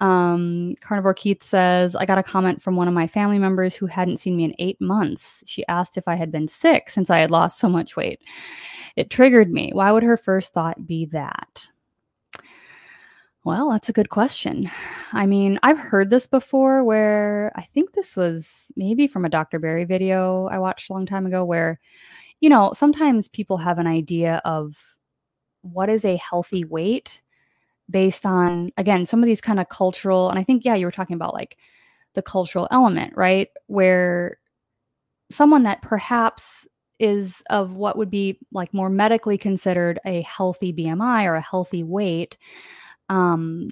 Um, Carnivore Keith says, I got a comment from one of my family members who hadn't seen me in eight months. She asked if I had been sick since I had lost so much weight. It triggered me. Why would her first thought be that? Well, that's a good question. I mean, I've heard this before where I think this was maybe from a Dr. Berry video I watched a long time ago where, you know, sometimes people have an idea of what is a healthy weight based on again some of these kind of cultural and i think yeah you were talking about like the cultural element right? Where someone that perhaps is of what would be like more medically considered a healthy bmi or a healthy weight um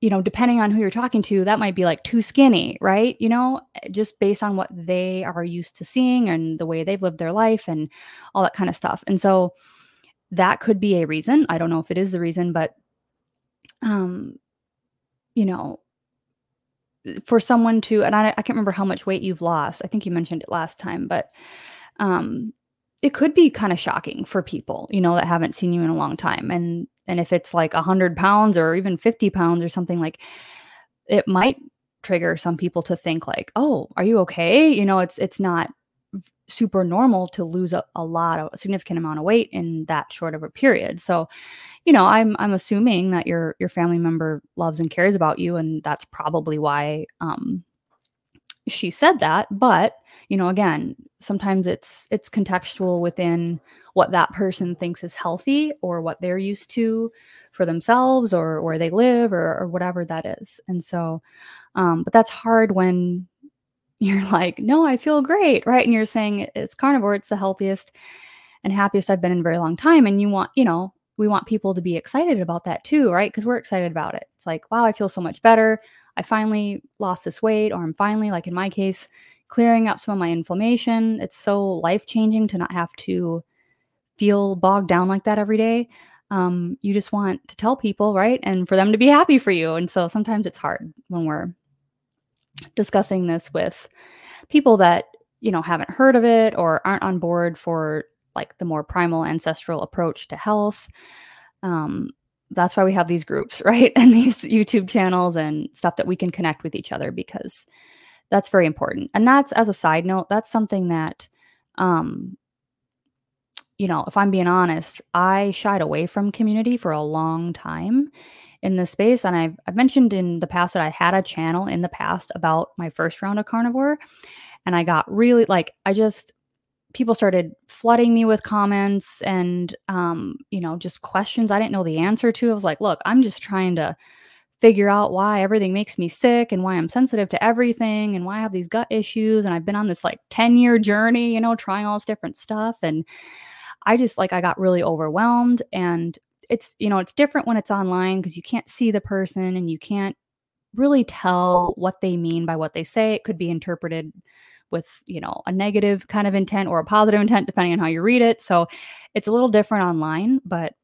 you know depending on who you're talking to that might be like too skinny right? You know just based on what they are used to seeing and the way they've lived their life and all that kind of stuff. And so that could be a reason. I don't know if it is the reason, but um, you know, for someone to and I, I can't remember how much weight you've lost. I think you mentioned it last time, but um it could be kind of shocking for people, you know, that haven't seen you in a long time. And and if it's like a hundred pounds or even 50 pounds or something like it might trigger some people to think like, oh, are you okay? You know, it's it's not super normal to lose a, a lot of a significant amount of weight in that short of a period. So, you know, I'm I'm assuming that your your family member loves and cares about you, and that's probably why um, she said that. But you know, again, sometimes it's it's contextual within what that person thinks is healthy or what they're used to for themselves or where they live or, or whatever that is. And so, um, but that's hard when you're like, no, I feel great, right? And you're saying it's carnivore, it's the healthiest and happiest I've been in a very long time. And you want, you know, we want people to be excited about that too, right? Because we're excited about it. It's like, wow, I feel so much better. I finally lost this weight, or I'm finally, like in my case, clearing up some of my inflammation. It's so life changing to not have to feel bogged down like that every day. Um, you just want to tell people, right? And for them to be happy for you. And so sometimes it's hard when we're discussing this with people that, you know, haven't heard of it or aren't on board for like the more primal ancestral approach to health. Um, that's why we have these groups, right? And these YouTube channels and stuff that we can connect with each other because that's very important. And that's as a side note, that's something that um you know, if I'm being honest, I shied away from community for a long time in this space. And I've, I've mentioned in the past that I had a channel in the past about my first round of carnivore. And I got really like, I just, people started flooding me with comments and um, you know just questions i didn't know the answer to i was like look i'm just trying to figure out why everything makes me sick and why i'm sensitive to everything and why i have these gut issues and i've been on this like 10 year journey you know trying all this different stuff and i just like i got really overwhelmed and it's you know it's different when it's online because you can't see the person and you can't really tell what they mean by what they say. It could be interpreted with you know a negative kind of intent or a positive intent depending on how you read it. So it's a little different online but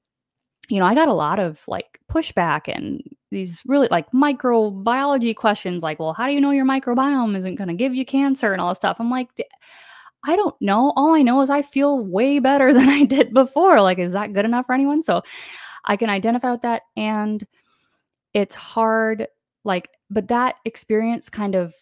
you know i got a lot of like pushback and these really like microbiology questions like well how do you know your microbiome isn't going to give you cancer and all this stuff? I'm like i don't know. All i know is i feel way better than i did before. Like is that good enough for anyone? So i can identify with that and it's hard like but that experience kind of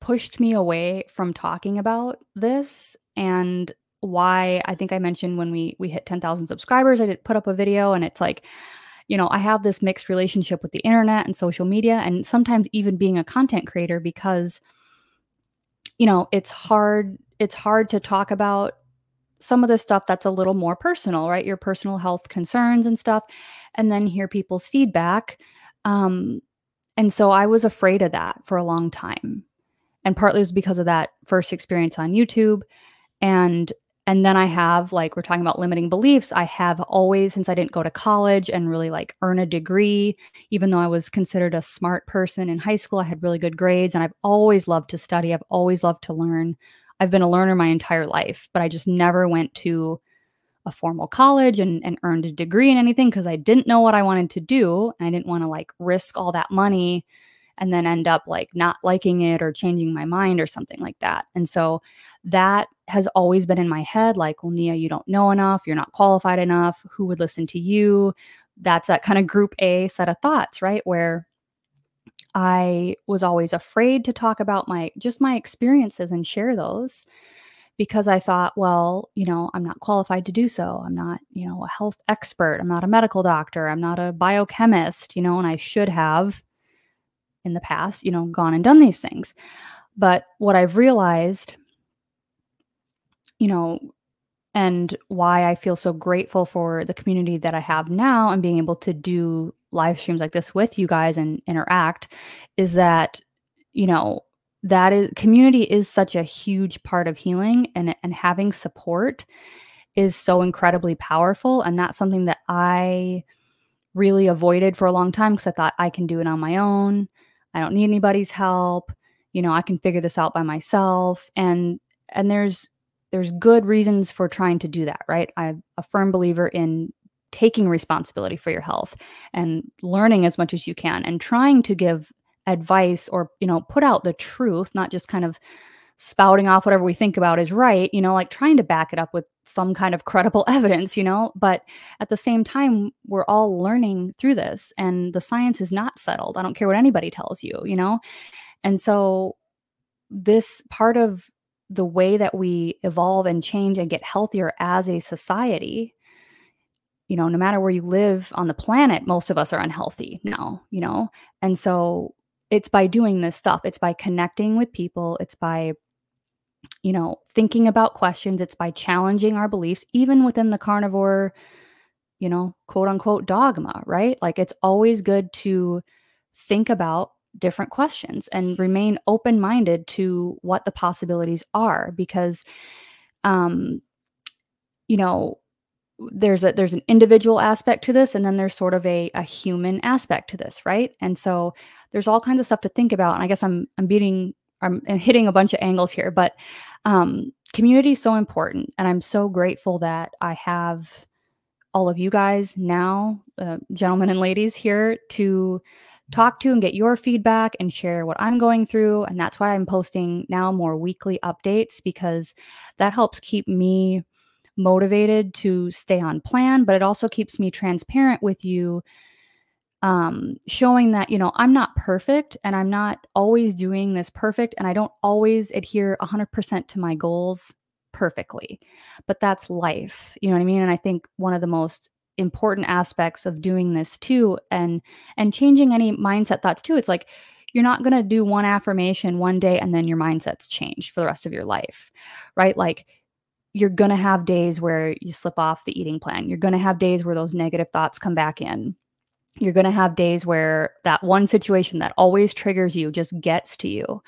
pushed me away from talking about this and why I think I mentioned when we we hit 10,000 subscribers I did put up a video and it's like you know I have this mixed relationship with the internet and social media and sometimes even being a content creator because you know it's hard it's hard to talk about some of the stuff that's a little more personal right? Your personal health concerns and stuff and then hear people's feedback um and so I was afraid of that for a long time and partly was because of that first experience on YouTube and and then I have like we're talking about limiting beliefs I have always since I didn't go to college and really like earn a degree even though I was considered a smart person in high school I had really good grades and I've always loved to study I've always loved to learn I've been a learner my entire life but I just never went to a formal college and, and earned a degree in anything because I didn't know what I wanted to do. And I didn't want to like risk all that money and then end up like not liking it or changing my mind or something like that. And so that has always been in my head like, well, Neah, you don't know enough. You're not qualified enough. Who would listen to you? That's that kind of group A set of thoughts, right? Where I was always afraid to talk about my just my experiences and share those because I thought, well, you know, I'm not qualified to do so. I'm not, you know, a health expert. I'm not a medical doctor. I'm not a biochemist, you know, and I should have in the past, you know, gone and done these things. But what I've realized, you know, and why I feel so grateful for the community that I have now and being able to do live streams like this with you guys and interact is that, you know, that is community is such a huge part of healing and and having support is so incredibly powerful and that's something that I really avoided for a long time because I thought I can do it on my own. I don't need anybody's help. You know, I can figure this out by myself. And and there's there's good reasons for trying to do that, right? I'm a firm believer in taking responsibility for your health and learning as much as you can and trying to give advice or, you know, put out the truth, not just kind of spouting off whatever we think about is right, you know, like trying to back it up with some kind of credible evidence, you know. But at the same time, we're all learning through this and the science is not settled. I don't care what anybody tells you, you know. And so, this part of the way that we evolve and change and get healthier as a society, you know, no matter where you live on the planet, most of us are unhealthy now, you know. And so, it's by doing this stuff, it's by connecting with people, it's by you know, thinking about questions. It's by challenging our beliefs, even within the carnivore, you know, quote unquote dogma, right? Like it's always good to think about different questions and remain open minded to what the possibilities are because, um, you know, there's a there's an individual aspect to this and then there's sort of a, a human aspect to this right and so there's all kinds of stuff to think about and i guess i'm i'm beating i'm hitting a bunch of angles here but um, community is so important and i'm so grateful that i have all of you guys now uh, gentlemen and ladies here to talk to and get your feedback and share what i'm going through and that's why i'm posting now more weekly updates because that helps keep me motivated to stay on plan, but it also keeps me transparent with you, um, showing that, you know, I'm not perfect and I'm not always doing this perfect and I don't always adhere 100% to my goals perfectly. But that's life. You know what I mean? And I think one of the most important aspects of doing this too and and changing any mindset thoughts too it's like you're not going to do one affirmation one day and then your mindset's changed for the rest of your life right like you're going to have days where you slip off the eating plan. You're going to have days where those negative thoughts come back in. You're going to have days where that one situation that always triggers you just gets to you,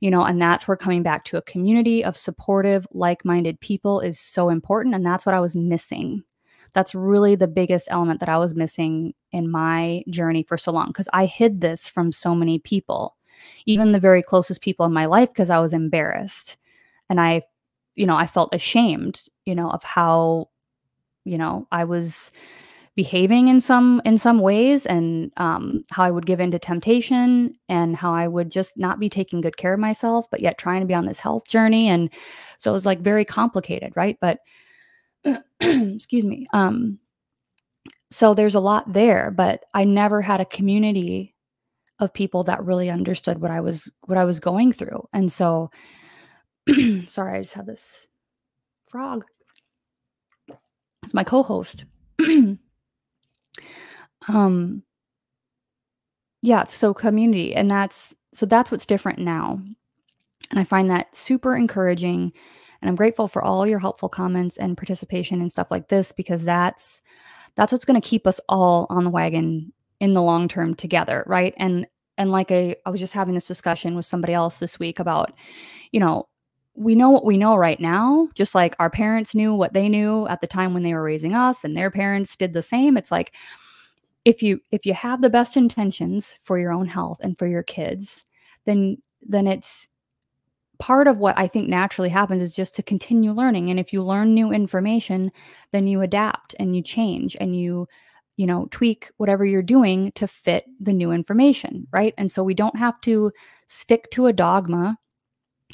you know, and that's where coming back to a community of supportive, like minded people is so important. And that's what I was missing. That's really the biggest element that I was missing in my journey for so long because I hid this from so many people, even the very closest people in my life, because I was embarrassed. And I you know, I felt ashamed, you know, of how, you know, I was behaving in some in some ways and um, how I would give in to temptation and how I would just not be taking good care of myself, but yet trying to be on this health journey. And so it was like very complicated, right? But excuse me. Um, so there's a lot there, but I never had a community of people that really understood what I was what I was going through. And so Sorry, I just have this frog. It's my co-host. um yeah, so community and that's so that's what's different now. And I find that super encouraging and I'm grateful for all your helpful comments and participation and stuff like this because that's that's what's going to keep us all on the wagon in the long term together, right? And and like I, I was just having this discussion with somebody else this week about, you know, we know what we know right now, just like our parents knew what they knew at the time when they were raising us and their parents did the same. It's like if you if you have the best intentions for your own health and for your kids, then then it's part of what I think naturally happens is just to continue learning. And if you learn new information, then you adapt and you change and you, you know, tweak whatever you're doing to fit the new information, right? And so we don't have to stick to a dogma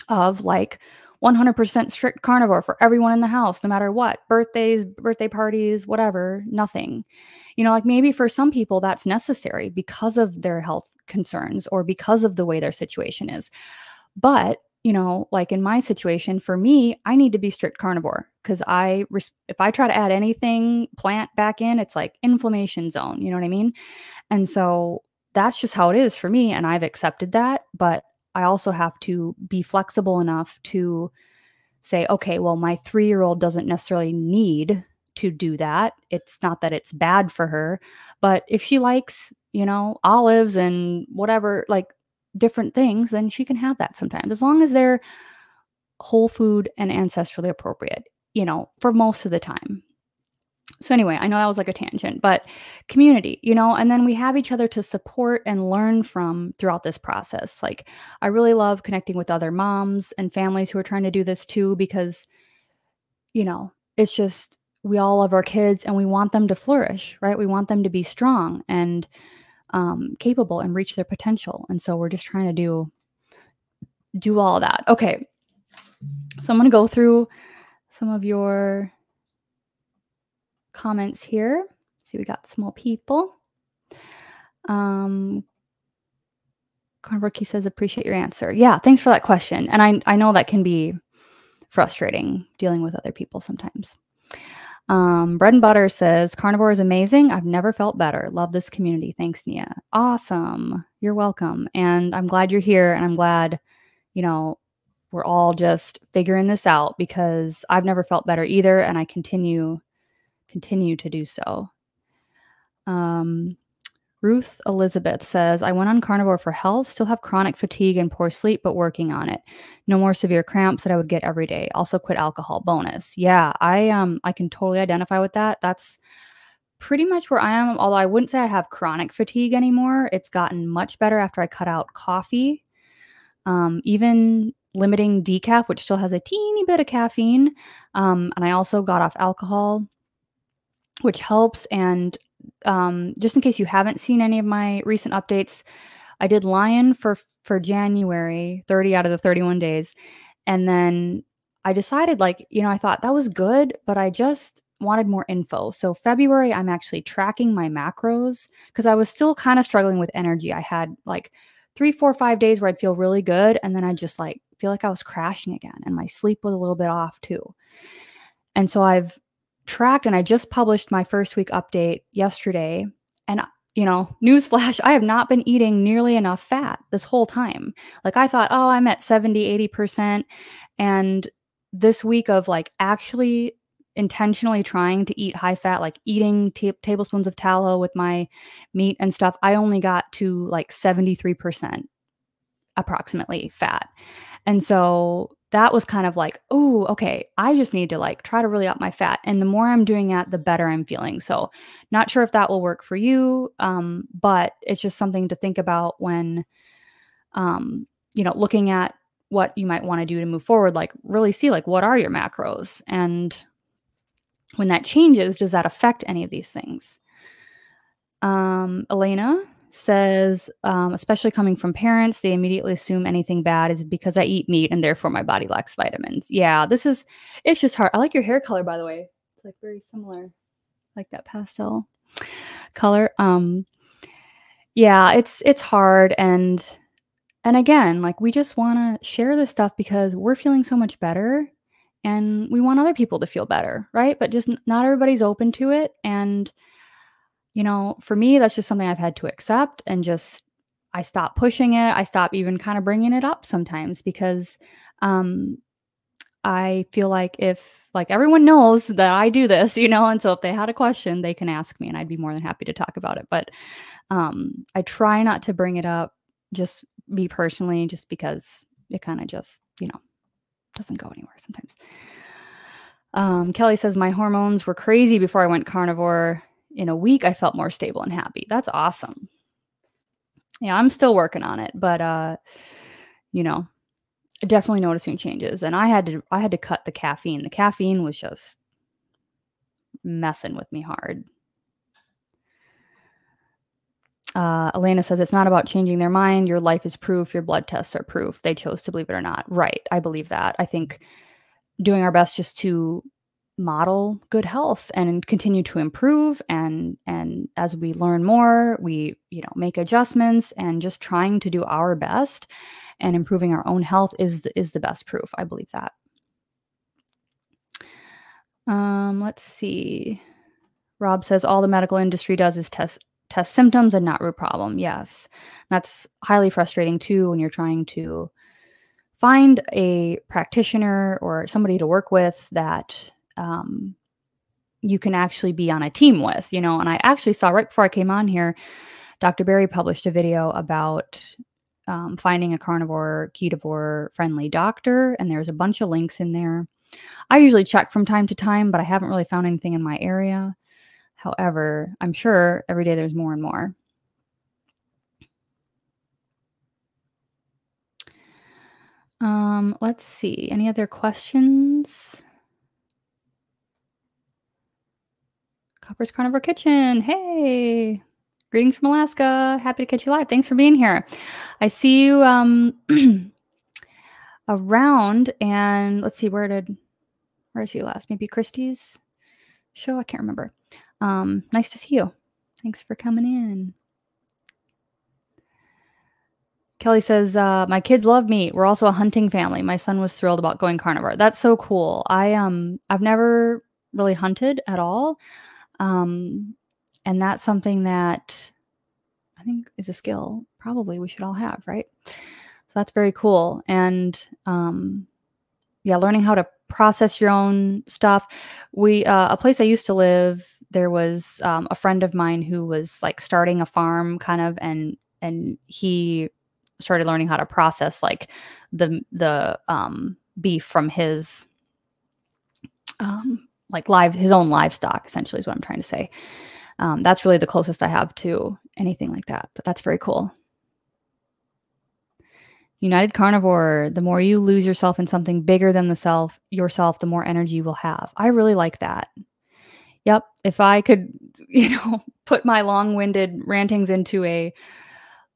of like 100% strict carnivore for everyone in the house, no matter what birthdays, birthday parties, whatever, nothing. You know, like maybe for some people that's necessary because of their health concerns or because of the way their situation is. But, you know, like in my situation, for me, I need to be strict carnivore because I, if I try to add anything plant back in, it's like inflammation zone. You know what I mean? And so that's just how it is for me. And I've accepted that. But I also have to be flexible enough to say, okay, well, my three year old doesn't necessarily need to do that. It's not that it's bad for her, but if she likes, you know, olives and whatever, like different things, then she can have that sometimes, as long as they're whole food and ancestrally appropriate, you know, for most of the time so anyway i know that was like a tangent but community you know and then we have each other to support and learn from throughout this process. Like i really love connecting with other moms and families who are trying to do this too because you know it's just we all love our kids and we want them to flourish right? We want them to be strong and um, capable and reach their potential. And so we're just trying to do do all that. Okay. So i'm going to go through some of your comments here. See, we got some more people. Um, Carnivore Keith says, appreciate your answer. Yeah, thanks for that question. And I, I know that can be frustrating dealing with other people sometimes. Um, Bread and Butter says, carnivore is amazing. I've never felt better. Love this community. Thanks, Neah. Awesome. You're welcome. And I'm glad you're here. And I'm glad, you know, we're all just figuring this out because I've never felt better either. And I continue continue to do so. Um, Ruth Elizabeth says, I went on carnivore for health, still have chronic fatigue and poor sleep, but working on it. No more severe cramps that I would get every day. Also quit alcohol. Bonus. Yeah, I um I can totally identify with that. That's pretty much where I am, although I wouldn't say I have chronic fatigue anymore. It's gotten much better after I cut out coffee. Um, even limiting decaf, which still has a teeny bit of caffeine. Um, and I also got off alcohol, which helps. And um, just in case you haven't seen any of my recent updates, I did Lion for for January, 30 out of the 31 days. And then I decided like, you know, I thought that was good, but I just wanted more info. So February, I'm actually tracking my macros because I was still kind of struggling with energy. I had like three, four, five days where I'd feel really good. And then I just like feel like I was crashing again. And my sleep was a little bit off too. And so I've tracked and I just published my first week update yesterday. And you know, newsflash, I have not been eating nearly enough fat this whole time. Like I thought, oh, I'm at 70, 80%. And this week of like actually intentionally trying to eat high fat, like eating tablespoons of tallow with my meat and stuff, I only got to like 73% approximately fat. And so that was kind of like, oh, okay, I just need to like try to really up my fat. And the more I'm doing that, the better I'm feeling. So, not sure if that will work for you, um, but it's just something to think about when, um, you know, looking at what you might want to do to move forward. Like, really see like what are your macros and when that changes, does that affect any of these things? Um, Elena says, um, especially coming from parents, they immediately assume anything bad is because I eat meat and therefore my body lacks vitamins. Yeah, this is, it's just hard. I like your hair color, by the way. It's like very similar, like that pastel color. Um, yeah, it's, it's hard. And, and again, like we just want to share this stuff because we're feeling so much better and we want other people to feel better, right? But just not everybody's open to it. And, you know, for me, that's just something I've had to accept and just, I stop pushing it. I stop even kind of bringing it up sometimes because um, I feel like if, like, everyone knows that I do this, you know, and so if they had a question, they can ask me and I'd be more than happy to talk about it. But um, I try not to bring it up just me personally, just because it kind of just, you know, doesn't go anywhere sometimes. Um, Kelly says, My hormones were crazy before I went carnivore. In a week, I felt more stable and happy. That's awesome. Yeah, I'm still working on it, but uh, you know, definitely noticing changes. And I had to I had to cut the caffeine. The caffeine was just messing with me hard. Uh, Elena says it's not about changing their mind. Your life is proof. Your blood tests are proof. They chose to believe it or not. Right. I believe that. I think doing our best just to model good health and continue to improve and and as we learn more we you know make adjustments and just trying to do our best and improving our own health is the, is the best proof i believe that um let's see rob says all the medical industry does is test test symptoms and not root problem. Yes. That's highly frustrating too when you're trying to find a practitioner or somebody to work with that um, you can actually be on a team with, you know. And I actually saw right before I came on here, Dr. Berry published a video about um, finding a carnivore, ketovore friendly doctor, and there's a bunch of links in there. I usually check from time to time, but I haven't really found anything in my area. However, I'm sure every day there's more and more. Um, let's see. Any other questions? Copper's Carnivore Kitchen. Hey, greetings from Alaska. Happy to catch you live. Thanks for being here. I see you um, around, and let's see where did where is you last? Maybe Christie's show. I can't remember. Um, nice to see you. Thanks for coming in. Kelly says, uh, "My kids love meat. We're also a hunting family. My son was thrilled about going carnivore. That's so cool. I um, I've never really hunted at all, um, and that's something that I think is a skill probably we should all have, right? So that's very cool. And um, yeah, learning how to process your own stuff. We uh, a place I used to live there was um, a friend of mine who was like starting a farm kind of and and he started learning how to process like the the um, beef from his um, like live his own livestock essentially is what i'm trying to say. Um, that's really the closest i have to anything like that but that's very cool. United carnivore the more you lose yourself in something bigger than the self yourself the more energy you will have. I really like that. Yep if i could you know put my long-winded rantings into a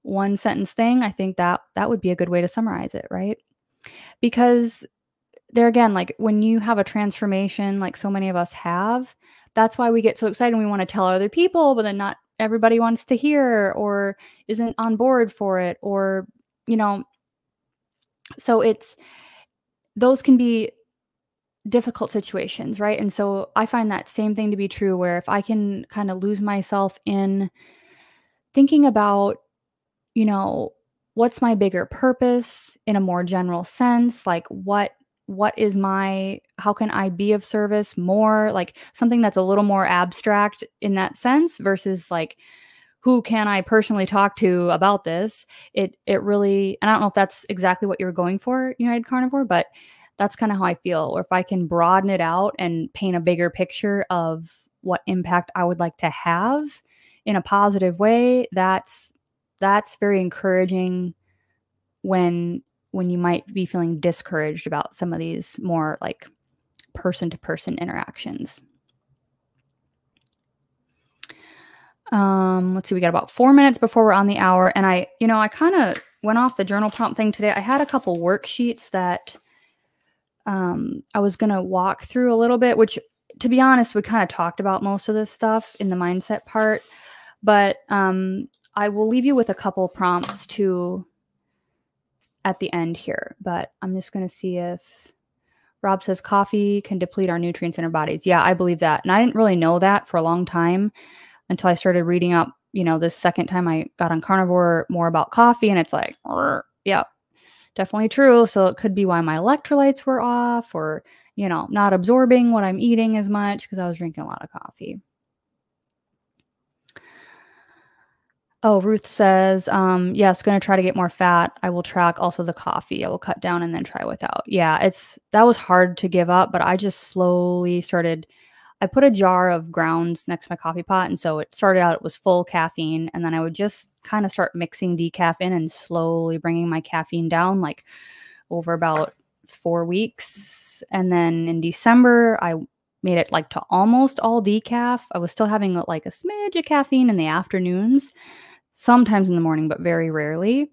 one sentence thing i think that that would be a good way to summarize it right? Because there again, like when you have a transformation, like so many of us have, that's why we get so excited and we want to tell other people, but then not everybody wants to hear or isn't on board for it, or, you know, so it's those can be difficult situations, right? And so I find that same thing to be true where if I can kind of lose myself in thinking about, you know, what's my bigger purpose in a more general sense, like what what is my how can i be of service more? Like something that's a little more abstract in that sense versus like who can i personally talk to about this? It it really and i don't know if that's exactly what you're going for united carnivore but that's kind of how i feel. Or if i can broaden it out and paint a bigger picture of what impact i would like to have in a positive way that's that's very encouraging when when you might be feeling discouraged about some of these more like person to person interactions. Um, let's see, we got about four minutes before we're on the hour. And I, you know, I kind of went off the journal prompt thing today. I had a couple worksheets that um, I was going to walk through a little bit, which to be honest, we kind of talked about most of this stuff in the mindset part. But um, I will leave you with a couple prompts to at the end here, but I'm just going to see if Rob says coffee can deplete our nutrients in our bodies. Yeah, I believe that. And I didn't really know that for a long time until I started reading up, you know, this second time I got on carnivore more about coffee. And it's like, yeah, definitely true. So it could be why my electrolytes were off or, you know, not absorbing what I'm eating as much because I was drinking a lot of coffee. Oh, Ruth says, um, yes, going to try to get more fat. I will track also the coffee. I will cut down and then try without. Yeah, it's that was hard to give up, but I just slowly started. I put a jar of grounds next to my coffee pot. And so it started out, it was full caffeine. And then I would just kind of start mixing decaf in and slowly bringing my caffeine down, like over about four weeks. And then in December, I made it like to almost all decaf. I was still having like a smidge of caffeine in the afternoons sometimes in the morning, but very rarely.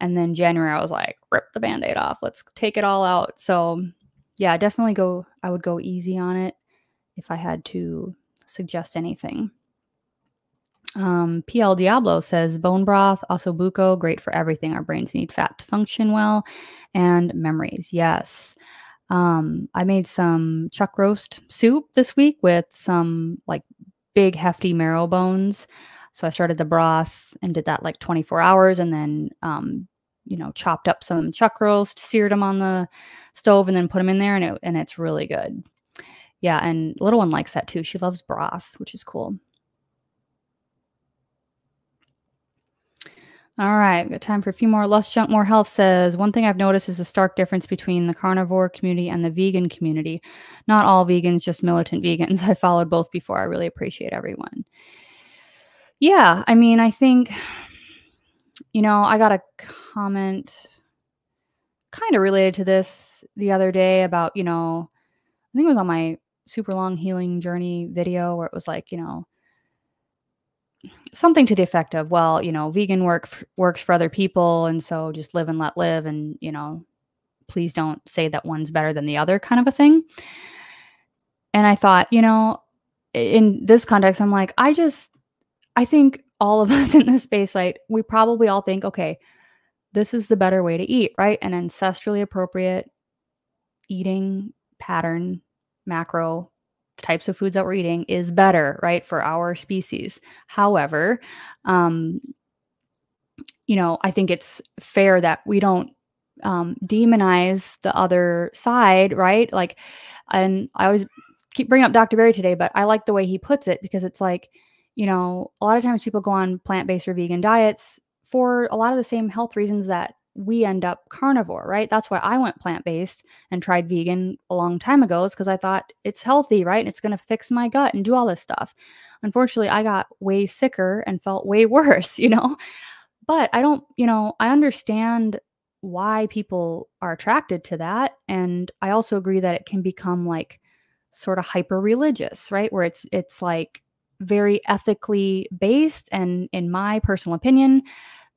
And then January, I was like, rip the band aid off. Let's take it all out. So, yeah, definitely go, I would go easy on it if I had to suggest anything. Um, PL Diablo says bone broth, ossobuco, great for everything. Our brains need fat to function well, and memories. Yes. Um, I made some chuck roast soup this week with some like big hefty marrow bones. So I started the broth and did that like 24 hours and then, um, you know, chopped up some chuck roast, seared them on the stove and then put them in there and, it, and it's really good. Yeah. And little one likes that too. She loves broth, which is cool. All right, got time for a few more. Less junk, more health says one thing I've noticed is a stark difference between the carnivore community and the vegan community. Not all vegans, just militant vegans. I followed both before. I really appreciate everyone. Yeah, I mean, I think, you know, I got a comment kind of related to this the other day about, you know, I think it was on my super long healing journey video where it was like, you know, something to the effect of, well, you know, vegan work works for other people, and so just live and let live, and you know, please don't say that one's better than the other, kind of a thing. And I thought, you know, in this context, I'm like, I just I think all of us in this space, right? We probably all think, okay, this is the better way to eat, right? An ancestrally appropriate eating pattern, macro types of foods that we're eating is better, right, for our species. However, um, you know, I think it's fair that we don't um, demonize the other side, right? Like, and I always keep bringing up Dr. Berry today, but I like the way he puts it because it's like, you know, a lot of times people go on plant based or vegan diets for a lot of the same health reasons that we end up carnivore, right? That's why I went plant based and tried vegan a long time ago, is because I thought it's healthy, right? And it's going to fix my gut and do all this stuff. Unfortunately, I got way sicker and felt way worse, you know? But I don't, you know, I understand why people are attracted to that. And I also agree that it can become like sort of hyper religious, right? Where it's, it's like, very ethically based and in my personal opinion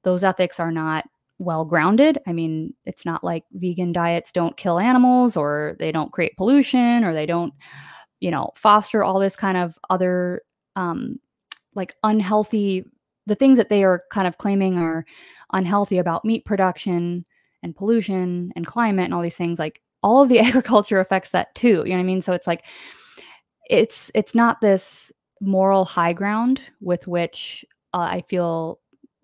those ethics are not well grounded. I mean, it's not like vegan diets don't kill animals or they don't create pollution or they don't, you know, foster all this kind of other um, like unhealthy, the things that they are kind of claiming are unhealthy about meat production and pollution and climate and all these things. Like all of the agriculture affects that too. You know what I mean? So it's like, it's it's not this moral high ground with which uh, I feel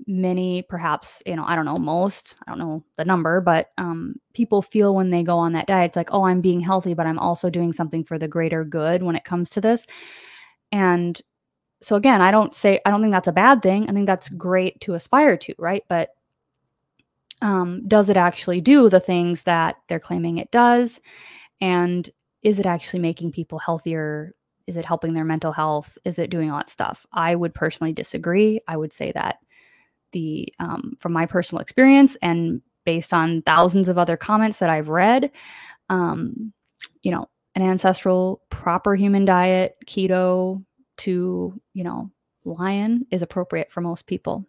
many perhaps you know i don't know most i don't know the number but um, people feel when they go on that diet it's like oh i'm being healthy but i'm also doing something for the greater good when it comes to this. And so again i don't say i don't think that's a bad thing. I think that's great to aspire to right? But um, does it actually do the things that they're claiming it does? And is it actually making people healthier is it helping their mental health is it doing all that stuff i would personally disagree i would say that the um, from my personal experience and based on thousands of other comments that I've read, um, you know, an ancestral proper human diet, keto to you know lion is appropriate for most people.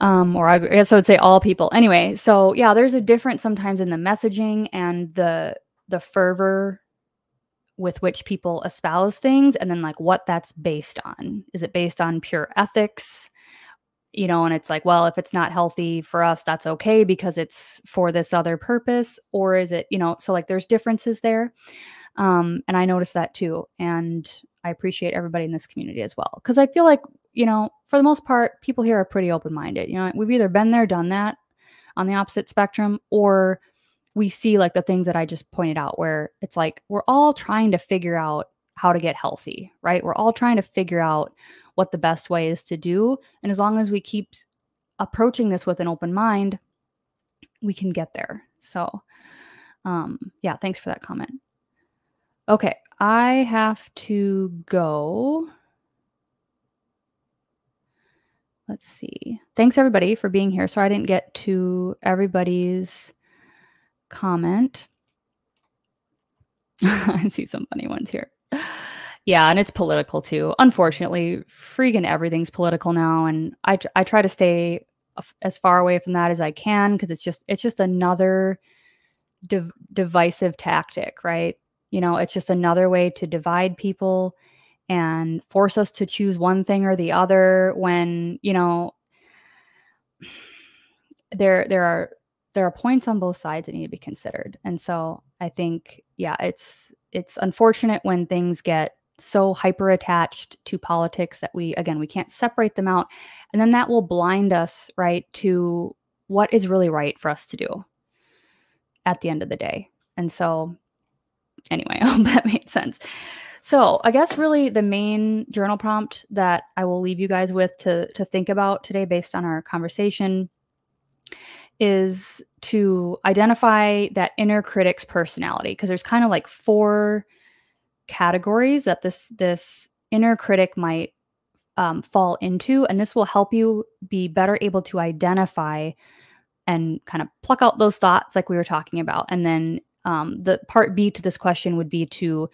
Um, or I guess I would say all people. Anyway, so yeah, there's a difference sometimes in the messaging and the the fervor with which people espouse things and then like what that's based on. Is it based on pure ethics? you know, and it's like, well, if it's not healthy for us, that's okay because it's for this other purpose. Or is it, you know, so like there's differences there. Um, and I noticed that too. And I appreciate everybody in this community as well. Cause I feel like, you know, for the most part, people here are pretty open minded. You know, we've either been there, done that on the opposite spectrum, or we see like the things that I just pointed out where it's like we're all trying to figure out how to get healthy, right? We're all trying to figure out what the best way is to do. And as long as we keep approaching this with an open mind, we can get there. So, um, yeah, thanks for that comment. Okay, I have to go. Let's see. Thanks everybody for being here. Sorry I didn't get to everybody's comment. I see some funny ones here. Yeah, and it's political too. Unfortunately, freaking everything's political now, and I I try to stay as far away from that as I can because it's just it's just another div- divisive tactic, right? You know, it's just another way to divide people and force us to choose one thing or the other when, you know, there there are there are points on both sides that need to be considered. And so I think yeah, it's it's unfortunate when things get so hyper attached to politics that we again we can't separate them out. And then that will blind us right to what is really right for us to do at the end of the day. And so anyway i hope that made sense. So i guess really the main journal prompt that i will leave you guys with to to think about today based on our conversation is to identify that inner critic's personality because there's kind of like four categories that this this inner critic might um, fall into and this will help you be better able to identify and kind of pluck out those thoughts like we were talking about. And then um, the part b to this question would be to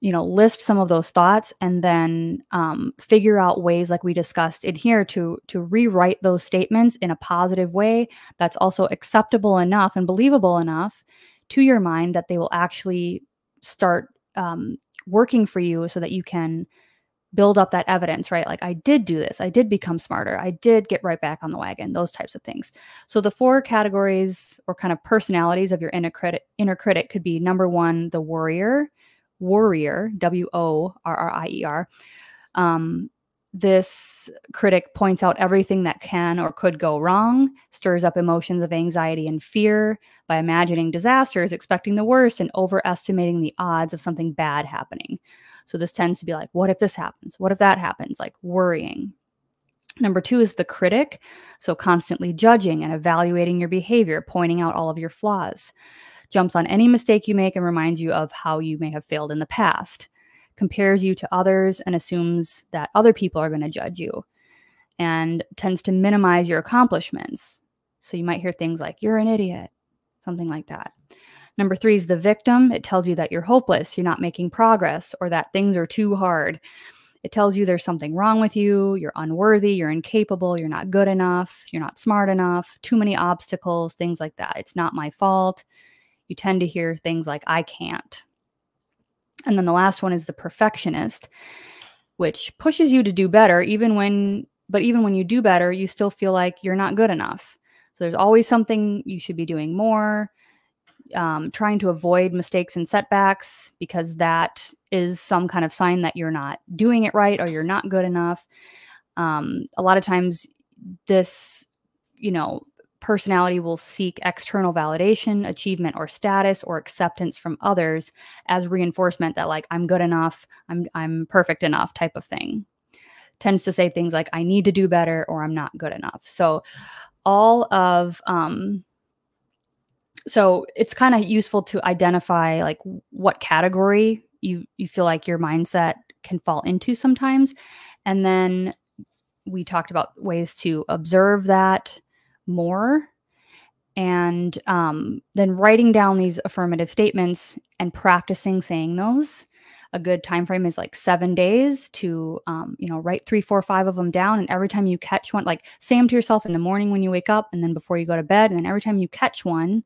you know list some of those thoughts and then um, figure out ways like we discussed in here to to rewrite those statements in a positive way that's also acceptable enough and believable enough to your mind that they will actually start um, working for you so that you can build up that evidence, right? Like, I did do this. I did become smarter. I did get right back on the wagon, those types of things. So, the four categories or kind of personalities of your inner critic, inner critic could be number one, the worrier, worrier, W O R R I E R. Um, this critic points out everything that can or could go wrong, stirs up emotions of anxiety and fear by imagining disasters, expecting the worst, and overestimating the odds of something bad happening. So this tends to be like, what if this happens? What if that happens? Like worrying. Number two is the critic. So constantly judging and evaluating your behavior, pointing out all of your flaws. Jumps on any mistake you make and reminds you of how you may have failed in the past compares you to others and assumes that other people are going to judge you and tends to minimize your accomplishments. So you might hear things like, you're an idiot, something like that. Number three is the victim. It tells you that you're hopeless, you're not making progress, or that things are too hard. It tells you there's something wrong with you, you're unworthy, you're incapable, you're not good enough, you're not smart enough, too many obstacles, things like that. It's not my fault. You tend to hear things like, I can't. And then the last one is the perfectionist, which pushes you to do better, even when, but even when you do better, you still feel like you're not good enough. So there's always something you should be doing more, um, trying to avoid mistakes and setbacks because that is some kind of sign that you're not doing it right or you're not good enough. Um, a lot of times, this, you know, personality will seek external validation, achievement, or status or acceptance from others as reinforcement that like I'm good enough, I'm I'm perfect enough type of thing. Tends to say things like I need to do better or I'm not good enough. So all of um so it's kind of useful to identify like what category you you feel like your mindset can fall into sometimes and then we talked about ways to observe that more. And um, then writing down these affirmative statements and practicing saying those a good time frame is like seven days to um, you know write three four five of them down. And every time you catch one like say them to yourself in the morning when you wake up and then before you go to bed and then every time you catch one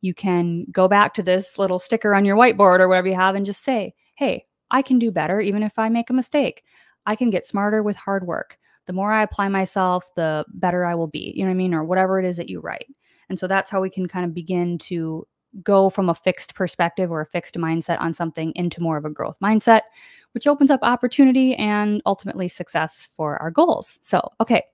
you can go back to this little sticker on your whiteboard or whatever you have and just say hey i can do better even if i make a mistake. I can get smarter with hard work the more I apply myself, the better I will be, you know what I mean? Or whatever it is that you write. And so that's how we can kind of begin to go from a fixed perspective or a fixed mindset on something into more of a growth mindset, which opens up opportunity and ultimately success for our goals. So, okay.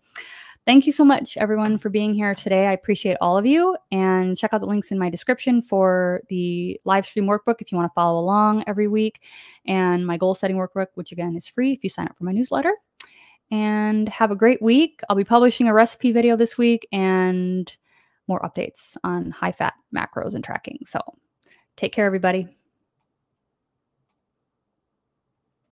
Thank you so much, everyone, for being here today. I appreciate all of you. And check out the links in my description for the live stream workbook if you want to follow along every week, and my goal setting workbook, which again is free if you sign up for my newsletter and have a great week. I'll be publishing a recipe video this week and more updates on high fat macros and tracking. So take care, everybody.